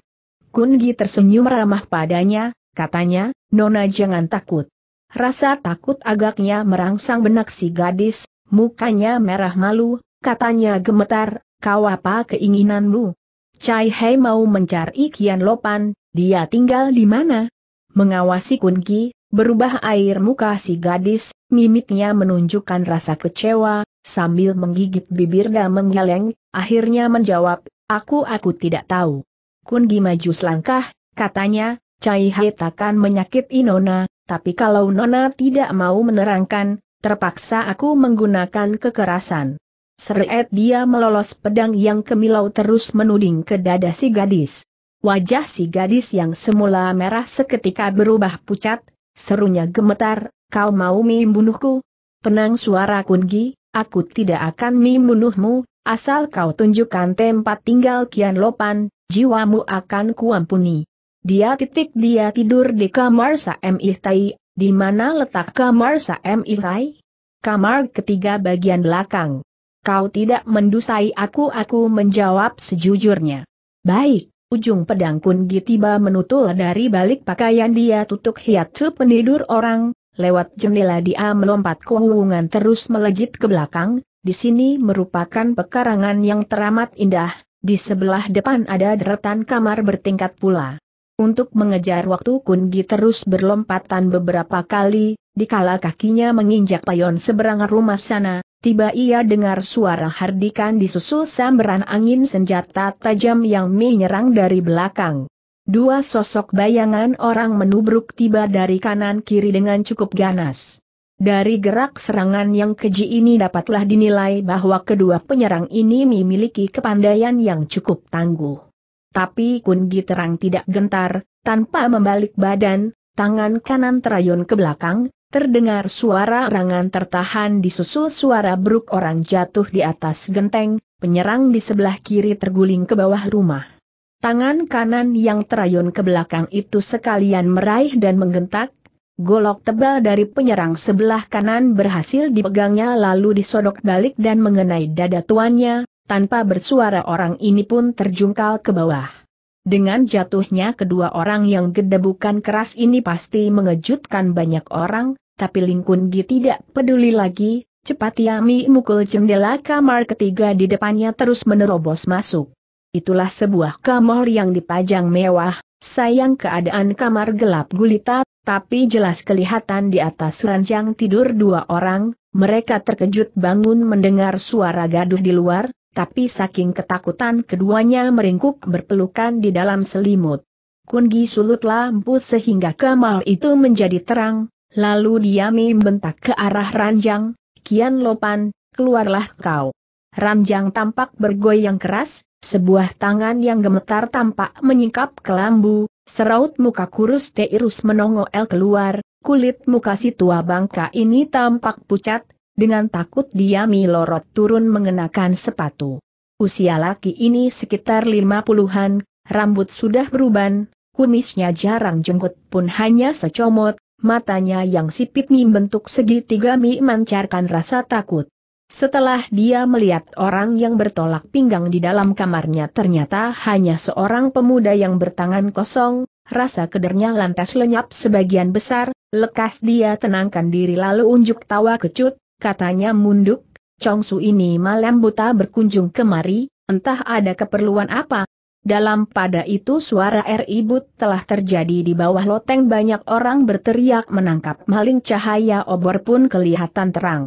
Speaker 1: Kungi tersenyum ramah padanya, katanya, Nona jangan takut. Rasa takut agaknya merangsang benak si gadis, mukanya merah malu, katanya gemetar, kau apa keinginanmu? Cai Hei mau mencari Kian Lopan, dia tinggal di mana? Mengawasi Kunki, Berubah air muka si gadis, mimiknya menunjukkan rasa kecewa, sambil menggigit bibir dan menggeleng, akhirnya menjawab, aku-aku tidak tahu. Kungi maju selangkah, katanya, Cai Hai takkan menyakiti Nona, tapi kalau Nona tidak mau menerangkan, terpaksa aku menggunakan kekerasan. Seret dia melolos pedang yang kemilau terus menuding ke dada si gadis. Wajah si gadis yang semula merah seketika berubah pucat, Serunya gemetar, kau mau membunuhku? Penang suara Kungi, aku tidak akan membunuhmu, asal kau tunjukkan tempat tinggal Kian Lopan, jiwamu akan kuampuni. Dia titik dia tidur di kamar Saem Ihtai, di mana letak kamar Saem Ihtai? Kamar ketiga bagian belakang. Kau tidak mendusai aku aku menjawab sejujurnya. Baik, Ujung pedang Kun Gi tiba menutul dari balik pakaian dia tutup hiatsu penidur orang, lewat jendela dia melompat ke hubungan terus melejit ke belakang, di sini merupakan pekarangan yang teramat indah, di sebelah depan ada deretan kamar bertingkat pula. Untuk mengejar waktu Kun Gi terus berlompatan beberapa kali, dikala kakinya menginjak payon seberang rumah sana, tiba ia dengar suara hardikan disusul sambaran angin senjata tajam yang menyerang dari belakang. Dua sosok bayangan orang menubruk tiba dari kanan kiri dengan cukup ganas. Dari gerak serangan yang keji ini dapatlah dinilai bahwa kedua penyerang ini memiliki kepandaian yang cukup tangguh. Tapi Kungi terang tidak gentar, tanpa membalik badan, tangan kanan terayun ke belakang, Terdengar suara rangan tertahan disusul suara bruk orang jatuh di atas genteng, penyerang di sebelah kiri terguling ke bawah rumah. Tangan kanan yang terayun ke belakang itu sekalian meraih dan menggentak, golok tebal dari penyerang sebelah kanan berhasil dipegangnya lalu disodok balik dan mengenai dada tuannya, tanpa bersuara orang ini pun terjungkal ke bawah. Dengan jatuhnya kedua orang yang gedebukan keras ini pasti mengejutkan banyak orang, tapi Lingkun Gi tidak peduli lagi, cepat Yami mukul jendela kamar ketiga di depannya terus menerobos masuk. Itulah sebuah kamar yang dipajang mewah, sayang keadaan kamar gelap gulita, tapi jelas kelihatan di atas ranjang tidur dua orang, mereka terkejut bangun mendengar suara gaduh di luar, tapi saking ketakutan keduanya meringkuk berpelukan di dalam selimut. Kungi sulut lampu sehingga kamar itu menjadi terang, Lalu dia membentak ke arah ranjang, Kian Lopan, keluarlah kau. Ranjang tampak bergoyang keras, sebuah tangan yang gemetar tampak menyingkap ke lambu, seraut muka kurus Teirus menongol keluar, kulit muka si tua bangka ini tampak pucat, dengan takut dia milorot turun mengenakan sepatu. Usia laki ini sekitar lima puluhan, rambut sudah beruban, kumisnya jarang jenggot pun hanya secomot, matanya yang sipit membentuk segitiga mi mancarkan rasa takut. Setelah dia melihat orang yang bertolak pinggang di dalam kamarnya ternyata hanya seorang pemuda yang bertangan kosong, rasa kedernya lantas lenyap sebagian besar, lekas dia tenangkan diri lalu unjuk tawa kecut, katanya munduk, Chongsu ini malam buta berkunjung kemari, entah ada keperluan apa, dalam pada itu suara ribut telah terjadi di bawah loteng banyak orang berteriak menangkap maling cahaya obor pun kelihatan terang.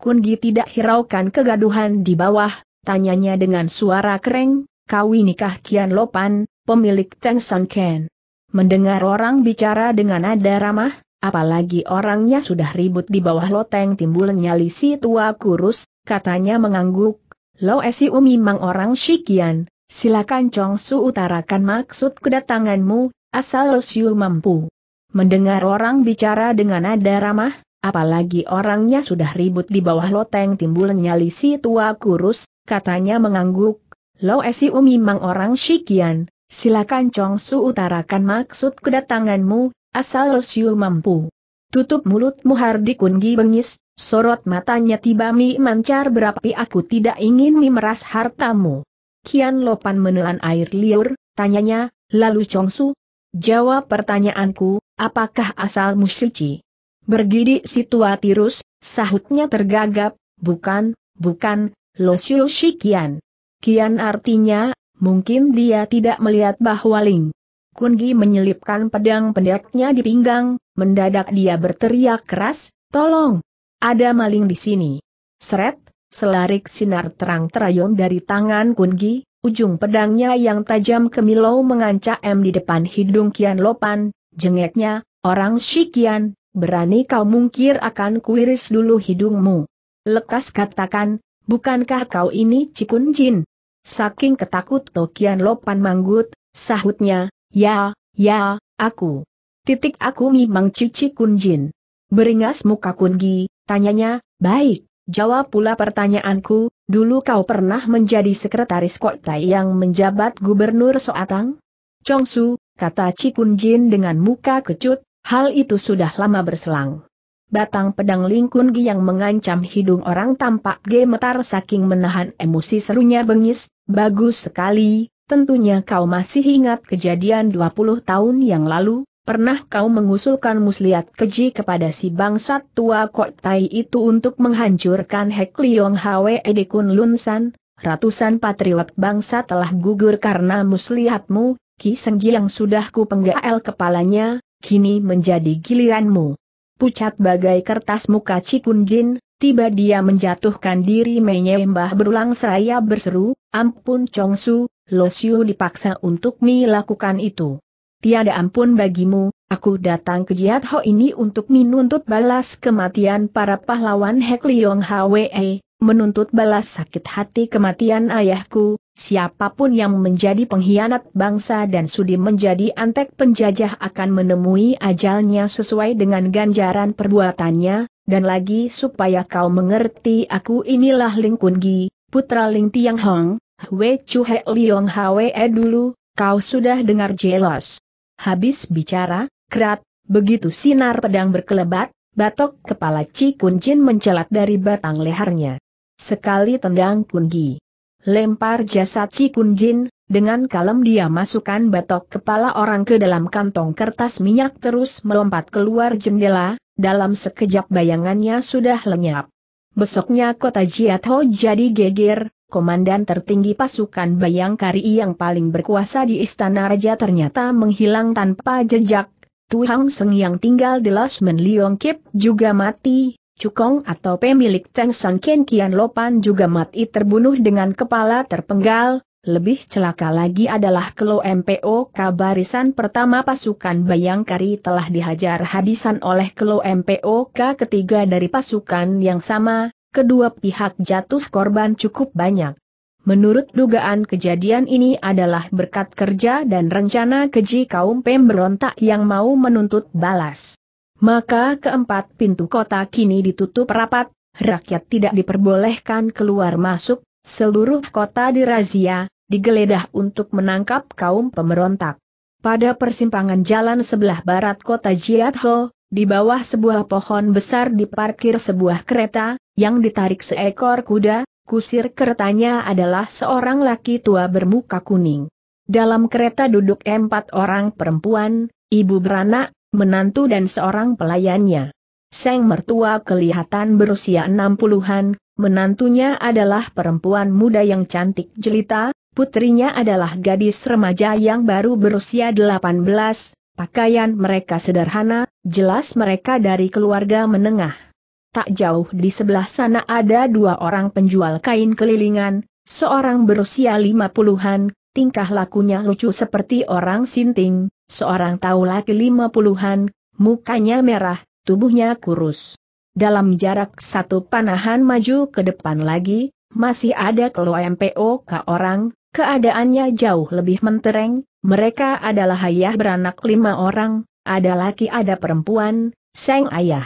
Speaker 1: Kungi tidak hiraukan kegaduhan di bawah, tanyanya dengan suara kering, kau nikah Kian Lopan, pemilik Cheng San Ken. Mendengar orang bicara dengan nada ramah, apalagi orangnya sudah ribut di bawah loteng timbul nyali si tua kurus, katanya mengangguk, Lo esi umi mang orang Shikian, Silakan Chong Su utarakan maksud kedatanganmu, asal Siu mampu. Mendengar orang bicara dengan nada ramah, apalagi orangnya sudah ribut di bawah loteng timbul nyali si tua kurus, katanya mengangguk, Lo esi umi mang orang Shikian, silakan Chong Su utarakan maksud kedatanganmu, asal Siu mampu. Tutup mulutmu Hardi Kungi bengis, sorot matanya tiba mi mancar berapi aku tidak ingin memeras hartamu. Kian Lopan menelan air liur, tanyanya, lalu Chongsu? Jawab pertanyaanku, apakah asal suci? Bergidik si tua tirus, sahutnya tergagap, bukan, bukan, Lo Xiu Shi Kian. Kian artinya, mungkin dia tidak melihat bahwa Ling. Kungi menyelipkan pedang pendeknya di pinggang, mendadak dia berteriak keras, tolong! Ada maling di sini. Seret, Selarik sinar terang terayun dari tangan Kungi, ujung pedangnya yang tajam kemilau mengancam di depan hidung Kian Lopan, jengeknya, orang Shikian, berani kau mungkir akan kuiris dulu hidungmu. Lekas katakan, bukankah kau ini Cikun Jin? Saking ketakut Tokian Lopan manggut, sahutnya, ya, ya, aku. Titik aku memang Cici Kunjin. Beringas muka Kungi, tanyanya, baik, Jawab pula pertanyaanku, dulu kau pernah menjadi sekretaris kota yang menjabat gubernur Soatang? Chongsu, kata Cikun Jin dengan muka kecut, hal itu sudah lama berselang. Batang pedang Lingkun Gi yang mengancam hidung orang tampak gemetar saking menahan emosi serunya bengis, bagus sekali, tentunya kau masih ingat kejadian 20 tahun yang lalu, Pernah kau mengusulkan muslihat keji kepada si bangsat tua Kok Tai itu untuk menghancurkan Hek Liong Hwe Edikun Lunsan, ratusan patriot bangsa telah gugur karena muslihatmu, Ki Sengji yang sudah ku penggael kepalanya, kini menjadi giliranmu. Pucat bagai kertas muka Cikun Jin, tiba dia menjatuhkan diri menyembah berulang seraya berseru, ampun Chongsu, Lo Siu dipaksa untuk melakukan itu. Tiada ampun bagimu, aku datang ke Jiat Ho ini untuk menuntut balas kematian para pahlawan Hek Liong Hwe, menuntut balas sakit hati kematian ayahku, siapa pun yang menjadi pengkhianat bangsa dan sudi menjadi antek penjajah akan menemui ajalnya sesuai dengan ganjaran perbuatannya, dan lagi supaya kau mengerti aku inilah Ling Kun Gi, putra Ling Tiang Hong, Hwe Chu He Liong Hwe dulu, kau sudah dengar jelas. Habis bicara, kerat, begitu sinar pedang berkelebat, batok kepala Ci Kun Jin mencelat dari batang lehernya. Sekali tendang Kungi. Lempar jasad Ci Kun Jin, dengan kalem dia masukkan batok kepala orang ke dalam kantong kertas minyak terus melompat keluar jendela, dalam sekejap bayangannya sudah lenyap. Besoknya kota Jiatho jadi geger, komandan tertinggi pasukan Bayangkari yang paling berkuasa di Istana Raja ternyata menghilang tanpa jejak. Tu Hang Seng yang tinggal di Lasmen Liong Kip juga mati, Cukong atau pemilik Cheng San Ken Kian Lopan juga mati terbunuh dengan kepala terpenggal, lebih celaka lagi adalah Kelo MPO kabarisan pertama pasukan Bayangkari telah dihajar habisan oleh Kelo MPO ketiga dari pasukan yang sama, kedua pihak jatuh korban cukup banyak. Menurut dugaan kejadian ini adalah berkat kerja dan rencana keji kaum pemberontak yang mau menuntut balas. Maka keempat pintu kota kini ditutup rapat, rakyat tidak diperbolehkan keluar masuk, Seluruh kota dirazia, digeledah untuk menangkap kaum pemberontak. Pada persimpangan jalan sebelah barat kota Jiatho, di bawah sebuah pohon besar diparkir sebuah kereta, yang ditarik seekor kuda, kusir keretanya adalah seorang laki tua bermuka kuning. Dalam kereta duduk empat orang perempuan, ibu beranak, menantu dan seorang pelayannya. Seng mertua kelihatan berusia enam puluhan, Menantunya adalah perempuan muda yang cantik jelita, putrinya adalah gadis remaja yang baru berusia 18, pakaian mereka sederhana, jelas mereka dari keluarga menengah. Tak jauh di sebelah sana ada dua orang penjual kain kelilingan, seorang berusia lima puluhan, tingkah lakunya lucu seperti orang sinting, seorang tahu laki lima puluhan, mukanya merah, tubuhnya kurus. Dalam jarak satu panahan maju ke depan lagi, masih ada MPO ke orang, keadaannya jauh lebih mentereng, mereka adalah ayah beranak lima orang, ada laki ada perempuan, sang ayah.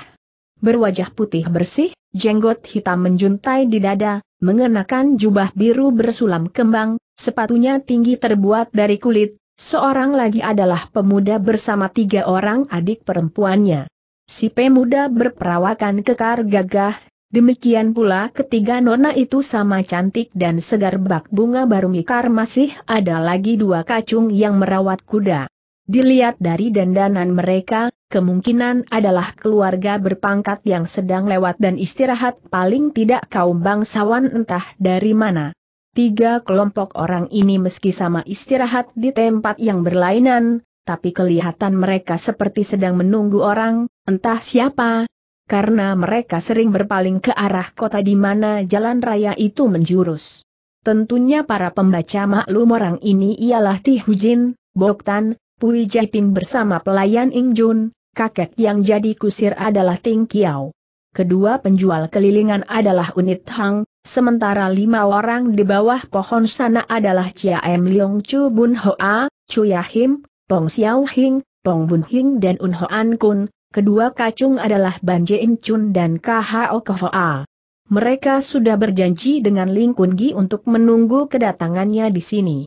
Speaker 1: Berwajah putih bersih, jenggot hitam menjuntai di dada, mengenakan jubah biru bersulam kembang, sepatunya tinggi terbuat dari kulit, seorang lagi adalah pemuda bersama tiga orang adik perempuannya. Si pemuda berperawakan kekar gagah, demikian pula ketiga nona itu sama cantik dan segar bak bunga baru mikar masih ada lagi dua kacung yang merawat kuda. Dilihat dari dandanan mereka, kemungkinan adalah keluarga berpangkat yang sedang lewat dan istirahat paling tidak kaum bangsawan entah dari mana. Tiga kelompok orang ini meski sama istirahat di tempat yang berlainan, tapi kelihatan mereka seperti sedang menunggu orang, entah siapa. Karena mereka sering berpaling ke arah kota di mana jalan raya itu menjurus. Tentunya para pembaca maklum orang ini ialah Ti Hujin, Boktan, Pui Jaiping bersama pelayan Ing Jun, kakek yang jadi kusir adalah Ting Kiao. Kedua penjual kelilingan adalah Unit Hang, sementara lima orang di bawah pohon sana adalah Chia M Leong Chu Bun Hoa, Chu Yahim, Pong Xiao Hing, Pong Bun Hing dan Un Hoan Kun, kedua kacung adalah Ban Jin Chun dan KHO Kehoa. Mereka sudah berjanji dengan Ling Kun Gi untuk menunggu kedatangannya di sini.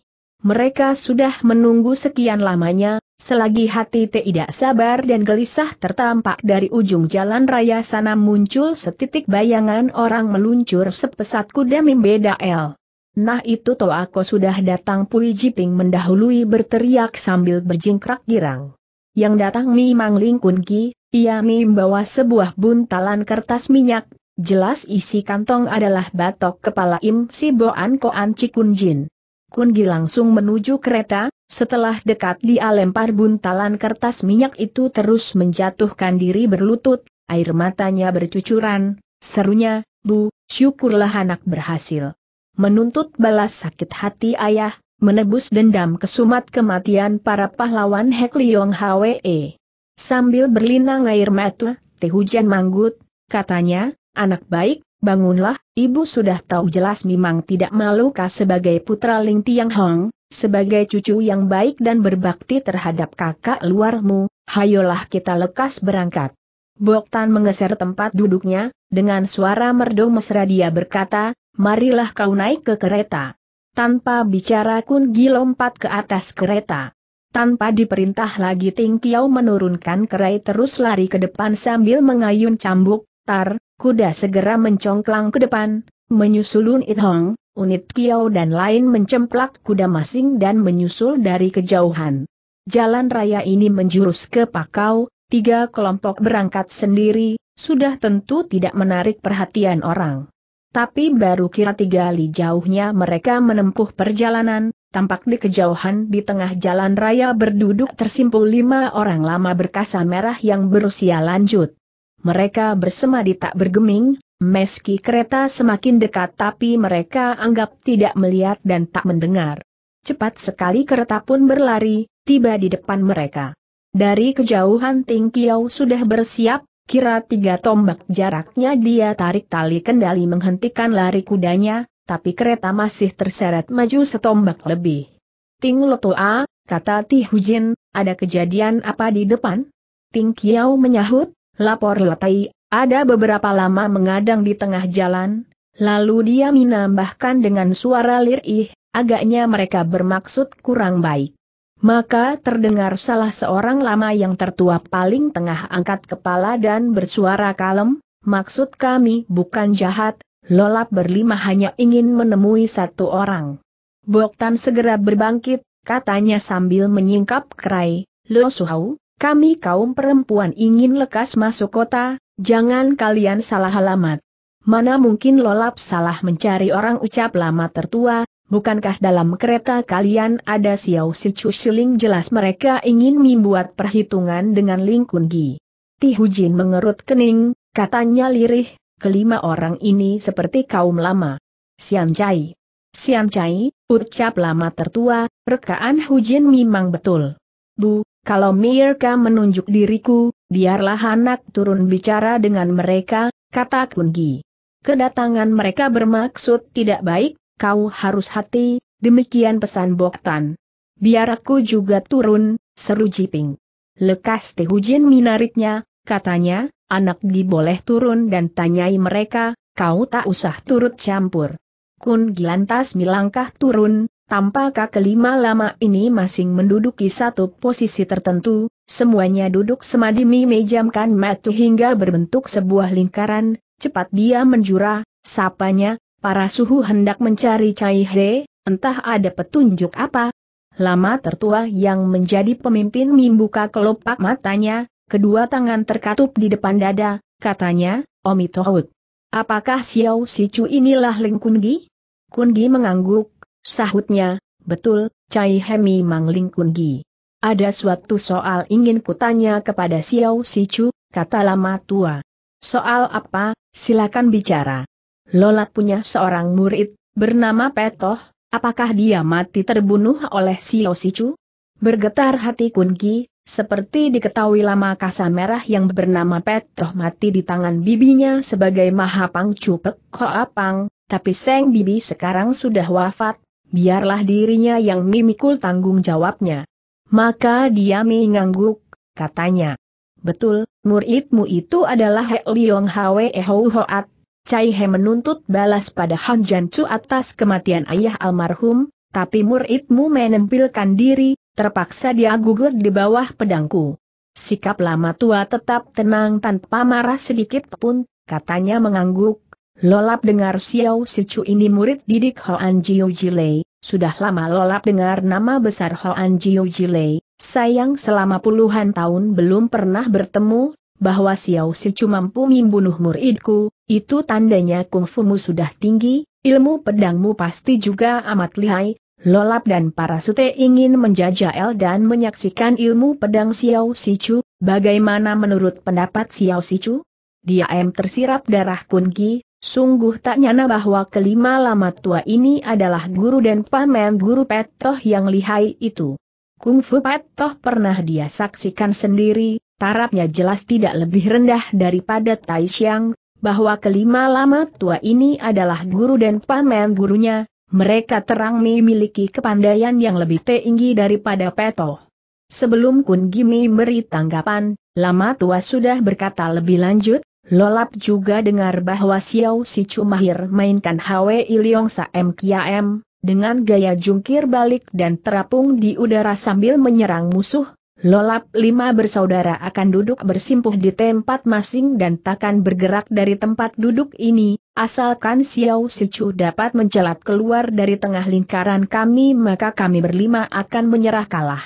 Speaker 1: Mereka sudah menunggu sekian lamanya, selagi hati tidak sabar dan gelisah tertampak dari ujung jalan raya sana muncul setitik bayangan orang meluncur sepesat kuda Mimbeda El. Nah itu toh aku sudah datang Pui Jiping mendahului berteriak sambil berjingkrak girang. Yang datang memang Ling Kun Ki, ia membawa sebuah buntalan kertas minyak, jelas isi kantong adalah batok kepala Im Si Boan Koan Cikun Jin. Kun Gi langsung menuju kereta, setelah dekat dia lempar buntalan kertas minyak itu terus menjatuhkan diri berlutut, air matanya bercucuran, serunya, Bu, syukurlah anak berhasil. Menuntut balas sakit hati ayah, menebus dendam kesumat kematian para pahlawan Hek Liong Hwe. Sambil berlinang air mata, teh hujan manggut, katanya, anak baik, bangunlah, ibu sudah tahu jelas memang tidak malukah sebagai putra Ling Tiang Hong, sebagai cucu yang baik dan berbakti terhadap kakak luarmu, hayolah kita lekas berangkat. Bok Tan menggeser tempat duduknya, dengan suara merdu mesra dia berkata, marilah kau naik ke kereta. Tanpa bicara Kun Gi lompat ke atas kereta. Tanpa diperintah lagi Ting Kiao menurunkan kerai terus lari ke depan sambil mengayun cambuk, tar, kuda segera mencongklang ke depan, menyusulun It Hong, unit Kiao dan lain mencemplak kuda masing dan menyusul dari kejauhan. Jalan raya ini menjurus ke Pakau, tiga kelompok berangkat sendiri, sudah tentu tidak menarik perhatian orang. Tapi baru kira tiga li jauhnya mereka menempuh perjalanan, tampak di kejauhan di tengah jalan raya berduduk tersimpul lima orang lama berkasa merah yang berusia lanjut. Mereka bersemadi tak bergeming, meski kereta semakin dekat tapi mereka anggap tidak melihat dan tak mendengar. Cepat sekali kereta pun berlari, tiba di depan mereka. Dari kejauhan Ting Kiau sudah bersiap, Kira tiga tombak jaraknya dia tarik tali kendali menghentikan lari kudanya, tapi kereta masih terseret maju setombak lebih. Ting Loto A, kata Ti Hujin, ada kejadian apa di depan? Ting Kiao menyahut, lapor Lotai, ada beberapa lama mengadang di tengah jalan, lalu dia menambahkan dengan suara lirih, agaknya mereka bermaksud kurang baik. Maka terdengar salah seorang lama yang tertua paling tengah angkat kepala dan bersuara kalem, maksud kami bukan jahat, lolap berlima hanya ingin menemui satu orang. Boktan segera berbangkit, katanya sambil menyingkap kerai, Lo Suhau, kami kaum perempuan ingin lekas masuk kota, jangan kalian salah alamat. Mana mungkin lolap salah mencari orang ucap lama tertua, Bukankah dalam kereta kalian ada Xiao Si Chu jelas mereka ingin membuat perhitungan dengan Ling Kun Gi. Ti Hujin mengerut kening, katanya lirih, kelima orang ini seperti kaum lama. Sian Chai. Sian Chai, ucap lama tertua, rekaan Hujin memang betul. Bu, kalau mereka menunjuk diriku, biarlah anak turun bicara dengan mereka, kata Kun Gi. Kedatangan mereka bermaksud tidak baik, kau harus hati, demikian pesan Boktan. Biar aku juga turun, seru Jiping. Lekas Tehujin minariknya, katanya, anak di boleh turun dan tanyai mereka, kau tak usah turut campur. Kun Gilantas milangkah turun, tampakah kelima lama ini masing menduduki satu posisi tertentu, semuanya duduk semadi memejamkan mata hingga berbentuk sebuah lingkaran, cepat dia menjura, sapanya, Para suhu hendak mencari Cai He, entah ada petunjuk apa. Lama tertua yang menjadi pemimpin membuka kelopak matanya, kedua tangan terkatup di depan dada, katanya, Omi Tohut. Apakah Xiao Si Chu inilah Ling Kungi? Kungi mengangguk, sahutnya, betul, Cai He memang Ling Kungi. Ada suatu soal ingin kutanya kepada Xiao Si Chu, kata lama tua. Soal apa, silakan bicara. Lola punya seorang murid, bernama Petoh, apakah dia mati terbunuh oleh Xiao Sichu? Bergetar hati Kunki, seperti diketahui lama kasa merah yang bernama Petoh mati di tangan bibinya sebagai Mahapang Cupek Koapang, tapi Seng Bibi sekarang sudah wafat, biarlah dirinya yang mimikul tanggung jawabnya. Maka dia mengangguk, katanya. Betul, muridmu itu adalah Hek Liong Hwe Ehou Hoat, Cai He menuntut balas pada Han Jancu atas kematian ayah almarhum, tapi muridmu menempilkan diri, terpaksa dia gugur di bawah pedangku. Sikap lama tua tetap tenang tanpa marah sedikit pun, katanya mengangguk. Lolap dengar Xiao Sichu ini murid didik Hoan Jiu Jilei, sudah lama Lolap dengar nama besar Hoan Jiu Jilei, sayang selama puluhan tahun belum pernah bertemu, bahwa Xiao Sichu mampu membunuh muridku, itu tandanya kungfumu sudah tinggi, ilmu pedangmu pasti juga amat lihai, Lolap dan para sute ingin menjajal dan menyaksikan ilmu pedang Xiao Sichu, bagaimana menurut pendapat Xiao Sichu? Diam tersirap darah Kungi, sungguh tak nyana bahwa kelima lama tua ini adalah guru dan pamen guru petoh yang lihai itu. Kung Fu petoh pernah dia saksikan sendiri, tarapnya jelas tidak lebih rendah daripada Tai Xiang, bahwa kelima lama tua ini adalah guru dan pamen gurunya, mereka terang memiliki kepandaian yang lebih tinggi daripada Peto. Sebelum Kun Gimi beri tanggapan, lama tua sudah berkata lebih lanjut, Lolap juga dengar bahwa Xiao Si Chu mahir mainkan Hwe Iliong Sa M Kia M, dengan gaya jungkir balik dan terapung di udara sambil menyerang musuh, Lolap lima bersaudara akan duduk bersimpuh di tempat masing dan takkan bergerak dari tempat duduk ini, Asalkan Xiao Sichu dapat mencelat keluar dari tengah lingkaran kami maka kami berlima akan menyerah kalah.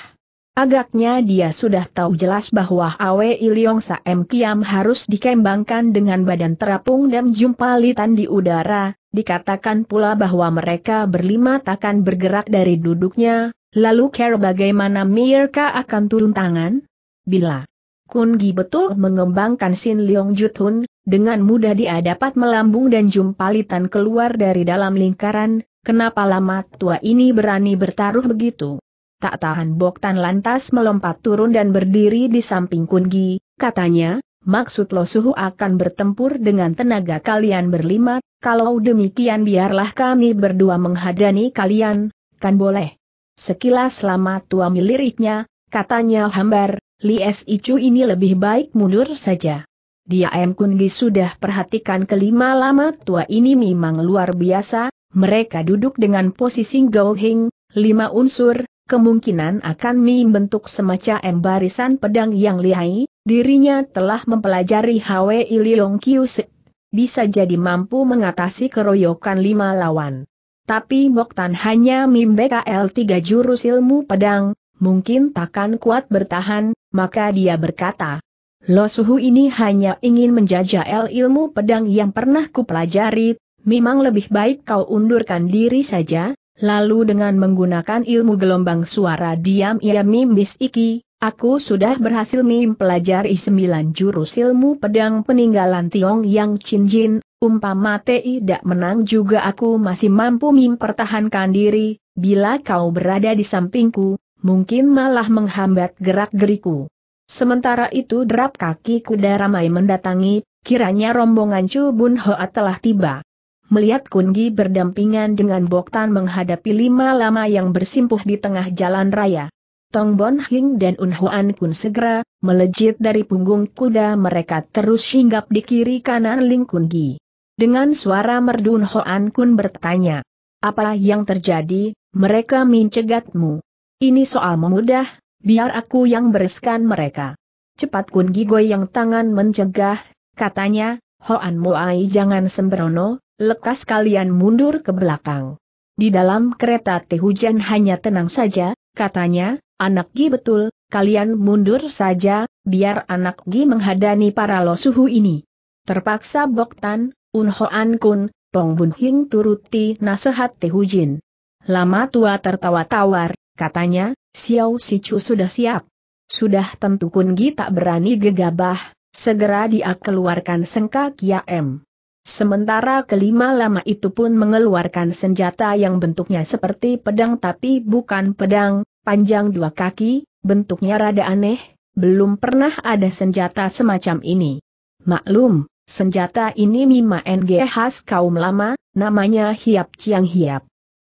Speaker 1: Agaknya dia sudah tahu jelas bahwa Awe Iliong M Kiam harus dikembangkan dengan badan terapung dan jumpalitan di udara, dikatakan pula bahwa mereka berlima takkan bergerak dari duduknya, lalu care bagaimana Mirka akan turun tangan? Bila Kun Gi betul mengembangkan Sin Leong Jutun, dengan mudah dia dapat melambung dan jumpalitan keluar dari dalam lingkaran, kenapa lama tua ini berani bertaruh begitu? Tak tahan Boktan lantas melompat turun dan berdiri di samping Kungi, katanya, maksud lo suhu akan bertempur dengan tenaga kalian berlima, kalau demikian biarlah kami berdua menghadani kalian, kan boleh. Sekilas lama tua miliriknya, katanya hambar, Lies Icu ini lebih baik mundur saja. Dia M. Kungi sudah perhatikan kelima lama tua ini memang luar biasa, mereka duduk dengan posisi Hing, lima unsur, kemungkinan akan membentuk semacam barisan pedang yang lihai, dirinya telah mempelajari Hwe Iliong Kiuse. Bisa jadi mampu mengatasi keroyokan lima lawan. Tapi Boktan hanya mimbeka L tiga jurus ilmu pedang, mungkin takkan kuat bertahan, maka dia berkata, Lo suhu ini hanya ingin menjajal ilmu pedang yang pernah kupelajari, memang lebih baik kau undurkan diri saja, lalu dengan menggunakan ilmu gelombang suara diam ia mimbis iki, aku sudah berhasil mempelajari sembilan jurus ilmu pedang peninggalan Tiong yang Jin, umpama tidak menang juga aku masih mampu mempertahankan diri, bila kau berada di sampingku, mungkin malah menghambat gerak-geriku. Sementara itu derap kaki kuda ramai mendatangi, kiranya rombongan Chu Bun Hoa telah tiba. Melihat Kungi berdampingan dengan Boktan menghadapi lima lama yang bersimpuh di tengah jalan raya. Tong Bon Hing dan Un Hoan Kun segera, melejit dari punggung kuda mereka terus hinggap di kiri kanan Ling Kungi. Dengan suara merdu Un Hoan Kun bertanya, apa yang terjadi, mereka mencegatmu? Ini soal memudah, biar aku yang bereskan mereka. Cepat Kun Gigo yang tangan mencegah, katanya, Hoan Moai jangan sembrono, lekas kalian mundur ke belakang. Di dalam kereta teh hujan hanya tenang saja, katanya, anak Gi betul, kalian mundur saja, biar anak Gi menghadani para lo suhu ini. Terpaksa Boktan, Un Hoan Kun, Tong Bun Hing turuti nasihat teh hujin. Lama tua tertawa tawar, katanya, Xiao Chu sudah siap. Sudah tentu Kun Gi tak berani gegabah, segera dia keluarkan sengka Kia M. Sementara kelima lama itu pun mengeluarkan senjata yang bentuknya seperti pedang tapi bukan pedang, panjang dua kaki, bentuknya rada aneh, belum pernah ada senjata semacam ini. Maklum, senjata ini Mima NG khas kaum lama, namanya Hiap Ciang Hiap.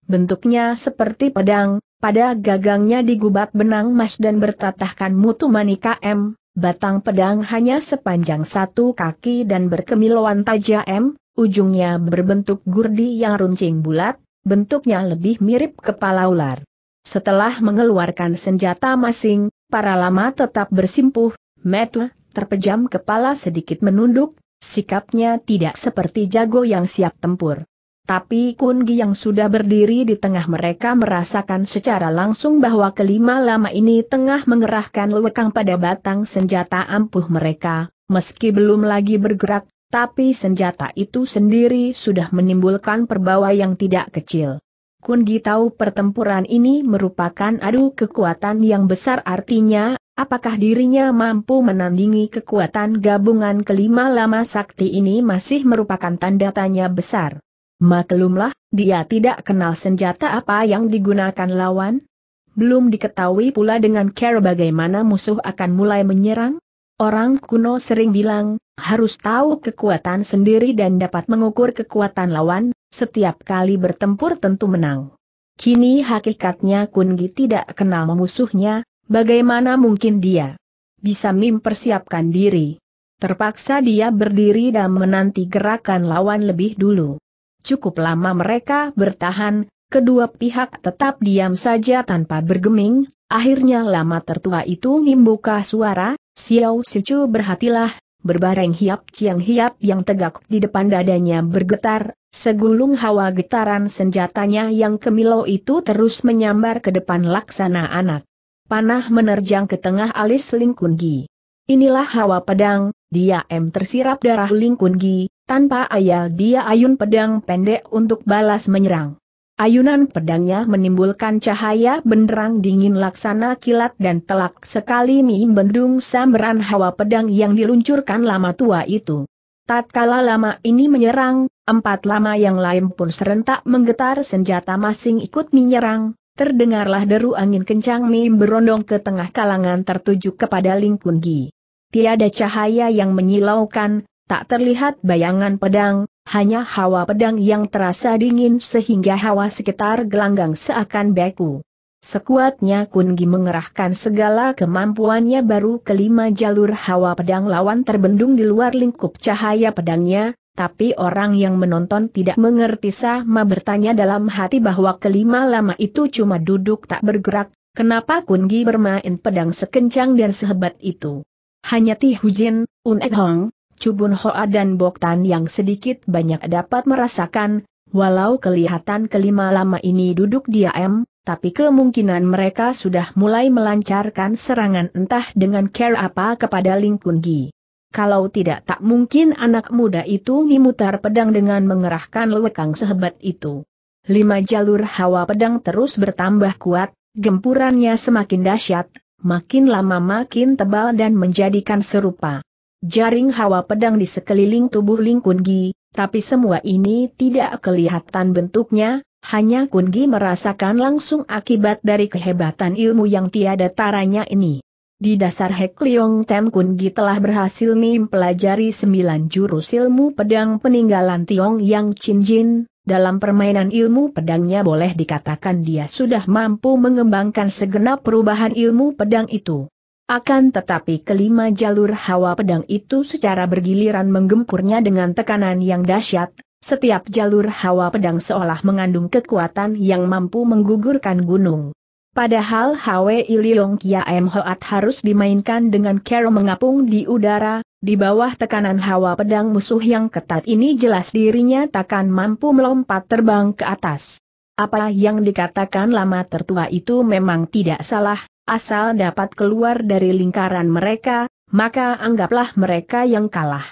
Speaker 1: Bentuknya seperti pedang, pada gagangnya digubat benang emas dan bertatahkan mutu manika M, batang pedang hanya sepanjang satu kaki dan berkemilauan tajam, ujungnya berbentuk gurdi yang runcing bulat, bentuknya lebih mirip kepala ular. Setelah mengeluarkan senjata masing, para lama tetap bersimpuh, metu, terpejam kepala sedikit menunduk, sikapnya tidak seperti jago yang siap tempur. Tapi Kun Gi yang sudah berdiri di tengah mereka merasakan secara langsung bahwa kelima lama ini tengah mengerahkan lekang pada batang senjata ampuh mereka, meski belum lagi bergerak, tapi senjata itu sendiri sudah menimbulkan perbawa yang tidak kecil. Kun Gi tahu pertempuran ini merupakan adu kekuatan yang besar artinya, Apakah dirinya mampu menandingi kekuatan gabungan kelima lama sakti ini masih merupakan tanda tanya besar. Maklumlah, dia tidak kenal senjata apa yang digunakan lawan. Belum diketahui pula dengan care bagaimana musuh akan mulai menyerang. Orang kuno sering bilang, harus tahu kekuatan sendiri dan dapat mengukur kekuatan lawan, setiap kali bertempur tentu menang. Kini hakikatnya Kungi tidak kenal musuhnya, bagaimana mungkin dia bisa mempersiapkan diri. Terpaksa dia berdiri dan menanti gerakan lawan lebih dulu. Cukup lama mereka bertahan, kedua pihak tetap diam saja tanpa bergeming, akhirnya lama tertua itu membuka suara, Xiao Sicu berhatilah, berbareng hiap ciang hiap yang tegak di depan dadanya bergetar, segulung hawa getaran senjatanya yang kemilau itu terus menyambar ke depan laksana anak. Panah menerjang ke tengah alis Lingkungi. Inilah hawa pedang, dia em tersirap darah Lingkungi, tanpa ayal dia ayun pedang pendek untuk balas menyerang. Ayunan pedangnya menimbulkan cahaya benderang dingin laksana kilat dan telak sekali membendung sambaran hawa pedang yang diluncurkan lama tua itu. Tatkala lama ini menyerang, empat lama yang lain pun serentak menggetar senjata masing ikut menyerang, terdengarlah deru angin kencang mim berondong ke tengah kalangan tertuju kepada Lingkungi. Tiada cahaya yang menyilaukan, tak terlihat bayangan pedang, hanya hawa pedang yang terasa dingin sehingga hawa sekitar gelanggang seakan beku. Sekuatnya Kungi mengerahkan segala kemampuannya baru kelima jalur hawa pedang lawan terbendung di luar lingkup cahaya pedangnya, tapi orang yang menonton tidak mengerti sama bertanya dalam hati bahwa kelima lama itu cuma duduk tak bergerak, kenapa Kungi bermain pedang sekencang dan sehebat itu. Hanya Ti Hujin, Un Hong, Cubun Hoa dan Boktan yang sedikit banyak dapat merasakan, walau kelihatan kelima lama ini duduk diam, tapi kemungkinan mereka sudah mulai melancarkan serangan entah dengan care apa kepada Ling Kun Gi. Kalau tidak tak mungkin anak muda itu memutar pedang dengan mengerahkan lewekang sehebat itu. Lima jalur hawa pedang terus bertambah kuat, gempurannya semakin dahsyat, makin lama makin tebal dan menjadikan serupa jaring hawa pedang di sekeliling tubuh Ling Kungi, tapi semua ini tidak kelihatan bentuknya, hanya Kungi merasakan langsung akibat dari kehebatan ilmu yang tiada taranya ini. Di dasar Hek Leong Tem Kungi telah berhasil mempelajari sembilan jurus ilmu pedang peninggalan Tiong Yang Chin Jin, dalam permainan ilmu pedangnya boleh dikatakan dia sudah mampu mengembangkan segenap perubahan ilmu pedang itu. Akan tetapi kelima jalur hawa pedang itu secara bergiliran menggempurnya dengan tekanan yang dahsyat, setiap jalur hawa pedang seolah mengandung kekuatan yang mampu menggugurkan gunung. Padahal Hwe Iliong Kia M Hoat harus dimainkan dengan cara mengapung di udara, di bawah tekanan hawa pedang musuh yang ketat ini jelas dirinya takkan mampu melompat terbang ke atas. Apa yang dikatakan lama tertua itu memang tidak salah, asal dapat keluar dari lingkaran mereka, maka anggaplah mereka yang kalah.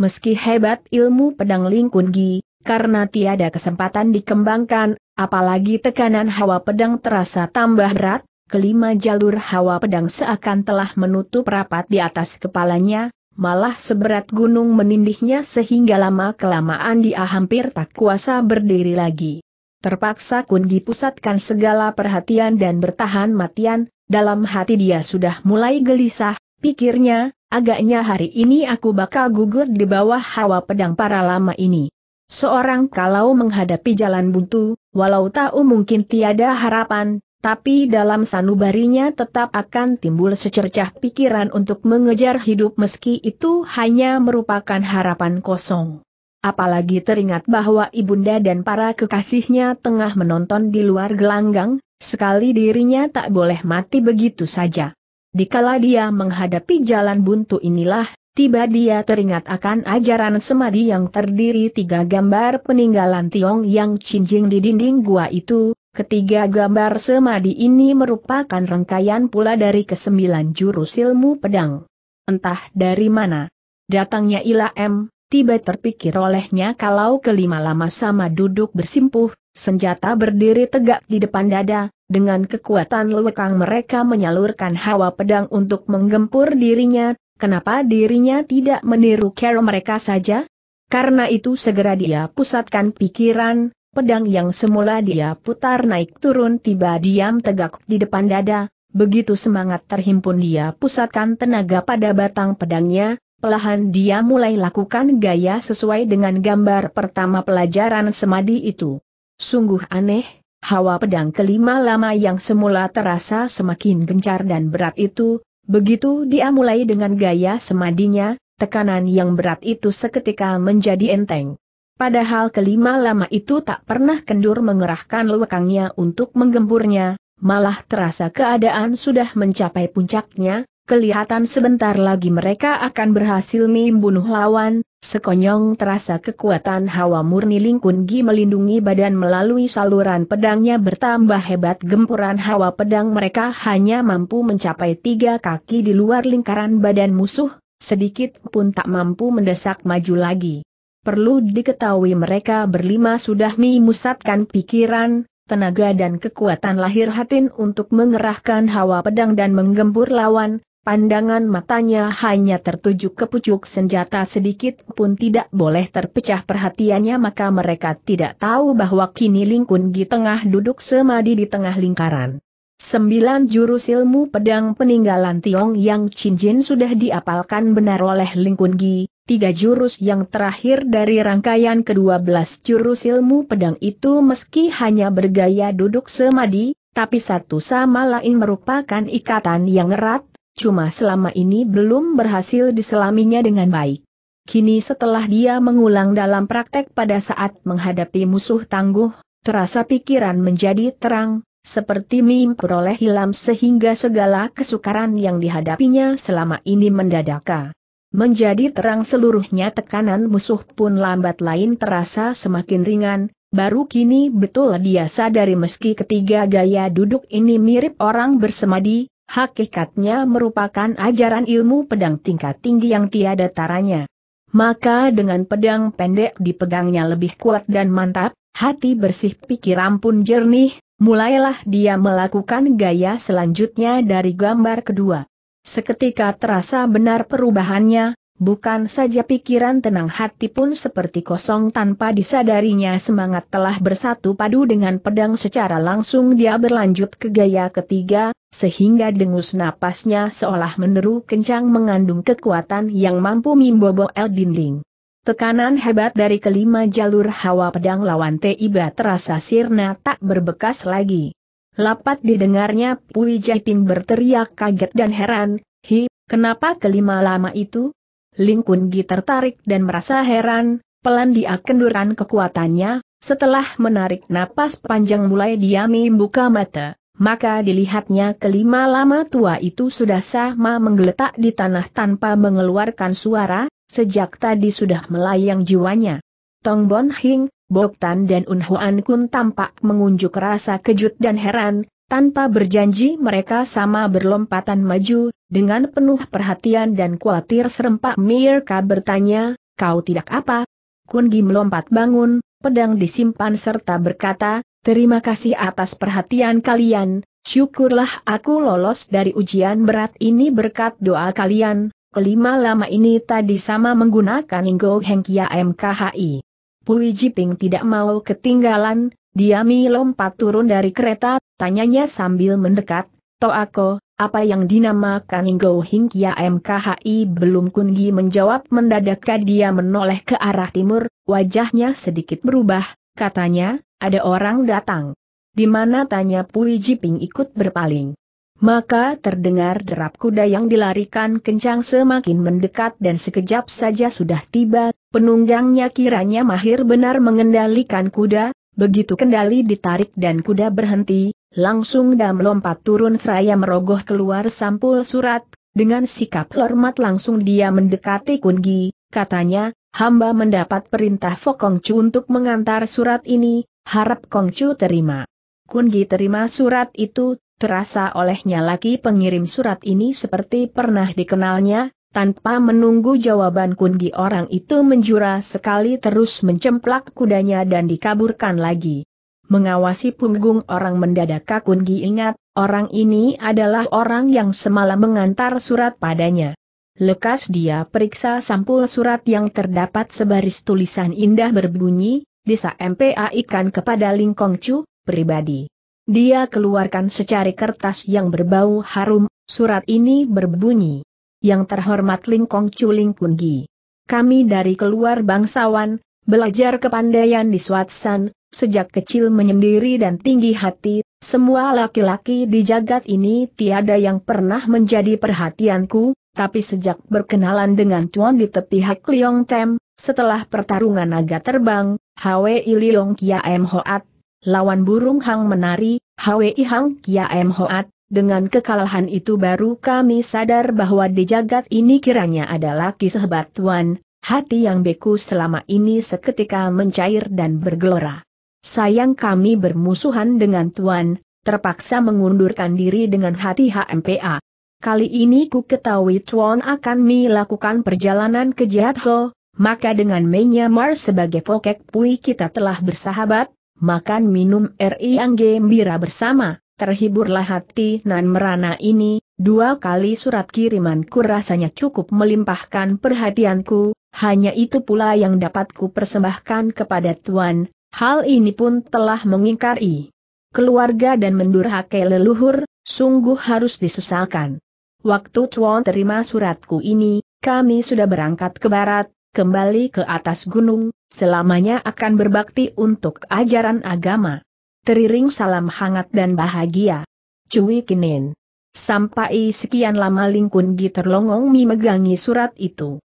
Speaker 1: Meski hebat ilmu pedang Lingkungi, karena tiada kesempatan dikembangkan, apalagi tekanan hawa pedang terasa tambah berat, kelima jalur hawa pedang seakan telah menutup rapat di atas kepalanya, malah seberat gunung menindihnya sehingga lama-kelamaan dia hampir tak kuasa berdiri lagi. Terpaksa Kungi pusatkan segala perhatian dan bertahan matian, dalam hati dia sudah mulai gelisah, pikirnya, agaknya hari ini aku bakal gugur di bawah hawa pedang para lama ini. Seorang kalau menghadapi jalan buntu, walau tahu mungkin tiada harapan, tapi dalam sanubarinya tetap akan timbul secercah pikiran untuk mengejar hidup meski itu hanya merupakan harapan kosong. Apalagi teringat bahwa ibunda dan para kekasihnya tengah menonton di luar gelanggang, Sekali dirinya tak boleh mati begitu saja. Dikala dia menghadapi jalan buntu inilah, tiba dia teringat akan ajaran semadi yang terdiri tiga gambar peninggalan Tiong yang cincing di dinding gua itu, ketiga gambar semadi ini merupakan rangkaian pula dari kesembilan jurus ilmu pedang. Entah dari mana. Datangnya Ila M, tiba terpikir olehnya kalau kelima lama sama duduk bersimpuh, senjata berdiri tegak di depan dada, dengan kekuatan lewekang mereka menyalurkan hawa pedang untuk menggempur dirinya, kenapa dirinya tidak meniru cara mereka saja? Karena itu segera dia pusatkan pikiran, pedang yang semula dia putar naik turun tiba diam tegak di depan dada, begitu semangat terhimpun dia pusatkan tenaga pada batang pedangnya, Pelahan dia mulai lakukan gaya sesuai dengan gambar pertama pelajaran semadi itu. Sungguh aneh, hawa pedang kelima lama yang semula terasa semakin gencar dan berat itu, begitu dia mulai dengan gaya semadinya, tekanan yang berat itu seketika menjadi enteng. Padahal kelima lama itu tak pernah kendur mengerahkan lewekangnya untuk menggempurnya, malah terasa keadaan sudah mencapai puncaknya, kelihatan sebentar lagi mereka akan berhasil membunuh lawan, sekonyong terasa kekuatan hawa murni Lingkun Gi melindungi badan melalui saluran pedangnya bertambah hebat gempuran hawa pedang mereka hanya mampu mencapai tiga kaki di luar lingkaran badan musuh, sedikit pun tak mampu mendesak maju lagi. Perlu diketahui mereka berlima sudah memusatkan pikiran, tenaga dan kekuatan lahir hatin untuk mengerahkan hawa pedang dan menggempur lawan, Pandangan matanya hanya tertuju ke pucuk senjata sedikit pun tidak boleh terpecah perhatiannya maka mereka tidak tahu bahwa kini Lingkun di tengah duduk semadi di tengah lingkaran. Sembilan jurus ilmu pedang peninggalan Tiong yang cincin sudah diapalkan benar oleh Lingkun Gi, tiga jurus yang terakhir dari rangkaian kedua belas jurus ilmu pedang itu meski hanya bergaya duduk semadi, tapi satu sama lain merupakan ikatan yang erat, cuma selama ini belum berhasil diselaminya dengan baik. Kini setelah dia mengulang dalam praktek pada saat menghadapi musuh tangguh, terasa pikiran menjadi terang, seperti mimpi peroleh hilam sehingga segala kesukaran yang dihadapinya selama ini mendadaka. Menjadi terang seluruhnya tekanan musuh pun lambat lain terasa semakin ringan, baru kini betul dia sadari meski ketiga gaya duduk ini mirip orang bersemadi, hakikatnya merupakan ajaran ilmu pedang tingkat tinggi yang tiada taranya. Maka dengan pedang pendek dipegangnya lebih kuat dan mantap, hati bersih pikiran pun jernih, mulailah dia melakukan gaya selanjutnya dari gambar kedua. Seketika terasa benar perubahannya, Bukan saja pikiran tenang hati pun seperti kosong tanpa disadarinya semangat telah bersatu padu dengan pedang secara langsung dia berlanjut ke gaya ketiga, sehingga dengus napasnya seolah meneru kencang mengandung kekuatan yang mampu membobo el dinding. Tekanan hebat dari kelima jalur hawa pedang lawan Tiba terasa sirna tak berbekas lagi. Lapat didengarnya Pui Jaiping berteriak kaget dan heran, Hi, kenapa kelima lama itu? Ling Kun Gi tertarik dan merasa heran, pelan dia kendurkan kekuatannya, setelah menarik napas panjang mulai dia membuka mata, maka dilihatnya kelima lama tua itu sudah sama menggeletak di tanah tanpa mengeluarkan suara, sejak tadi sudah melayang jiwanya. Tong Bon Hing, Bok Tan dan Un Huan Kun tampak mengunjuk rasa kejut dan heran, tanpa berjanji mereka sama berlompatan maju, dengan penuh perhatian dan khawatir serempak Mirka bertanya, kau tidak apa? Kungi melompat bangun, pedang disimpan serta berkata, terima kasih atas perhatian kalian, syukurlah aku lolos dari ujian berat ini. Berkat doa kalian, kelima lama ini tadi sama menggunakan Inggo Hengkia MKHI. Pui Jiping tidak mau ketinggalan, dia lompat turun dari kereta, tanyanya sambil mendekat, Toako, apa yang dinamakan Inggo Hingkia MKHI belum Kungi menjawab. Mendadak dia menoleh ke arah timur, wajahnya sedikit berubah, katanya, ada orang datang. Di mana tanya Pui Jiping ikut berpaling. Maka terdengar derap kuda yang dilarikan kencang semakin mendekat dan sekejap saja sudah tiba, penunggangnya kiranya mahir benar mengendalikan kuda, begitu kendali ditarik dan kuda berhenti, Langsung dan melompat turun seraya merogoh keluar sampul surat, dengan sikap hormat langsung dia mendekati Kungi, katanya, hamba mendapat perintah Fokongcu untuk mengantar surat ini, harap Kongcu terima. Kungi terima surat itu, terasa olehnya laki pengirim surat ini seperti pernah dikenalnya, tanpa menunggu jawaban Kungi orang itu menjura sekali terus mencemplak kudanya dan dikaburkan lagi. mengawasi punggung orang mendadak Kakungi ingat, orang ini adalah orang yang semalam mengantar surat padanya. Lekas dia periksa sampul surat yang terdapat sebaris tulisan indah berbunyi, Desa MPA ikan kepada Lingkong Chu, pribadi. Dia keluarkan secari kertas yang berbau harum, surat ini berbunyi. Yang terhormat Lingkong Chu Lingkungi. Kami dari keluar bangsawan, belajar kepandaian di Swatsan, sejak kecil menyendiri dan tinggi hati, semua laki-laki di jagat ini tiada yang pernah menjadi perhatianku, tapi sejak berkenalan dengan Tuan di tepi Hak Liong Tem, setelah pertarungan naga terbang, Hwi Liong Kia M Hoat, lawan burung Hang menari, Hwi Hang Kia M Hoat, dengan kekalahan itu baru kami sadar bahwa di jagat ini kiranya adalah kisah batuan, hati yang beku selama ini seketika mencair dan bergelora. Sayang kami bermusuhan dengan Tuan, terpaksa mengundurkan diri dengan hati HMPA. Kali ini ku ketahui Tuan akan melakukan perjalanan ke Jatho, maka dengan menyamar sebagai Fokek Pui kita telah bersahabat, makan minum RI yang gembira bersama, terhiburlah hati Nan Merana ini, dua kali surat kirimanku rasanya cukup melimpahkan perhatianku, hanya itu pula yang dapat ku persembahkan kepada Tuan, Hal ini pun telah mengingkari keluarga dan mendurhakai leluhur, sungguh harus disesalkan. Waktu Chuan terima suratku ini, kami sudah berangkat ke barat, kembali ke atas gunung, selamanya akan berbakti untuk ajaran agama. Teriring salam hangat dan bahagia. Cui Kinin. Sampai sekian lama Lingkun Gi terlongong mi megangi surat itu.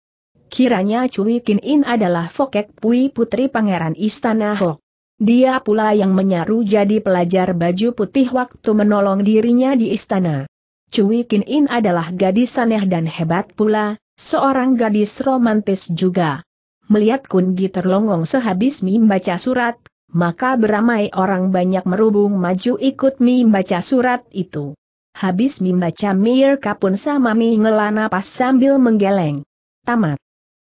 Speaker 1: Kiranya Cui Kin In adalah Fokek Pui putri pangeran Istana Hok. Dia pula yang menyaru jadi pelajar baju putih waktu menolong dirinya di istana. Cui Kin In adalah gadis aneh dan hebat pula, seorang gadis romantis juga. Melihat Kun Gi terlongong sehabis membaca surat, maka beramai orang banyak merubung maju ikut membaca surat itu. Habis membaca Mir Kapun sama Mi ngelana pas sambil menggeleng. Tamat.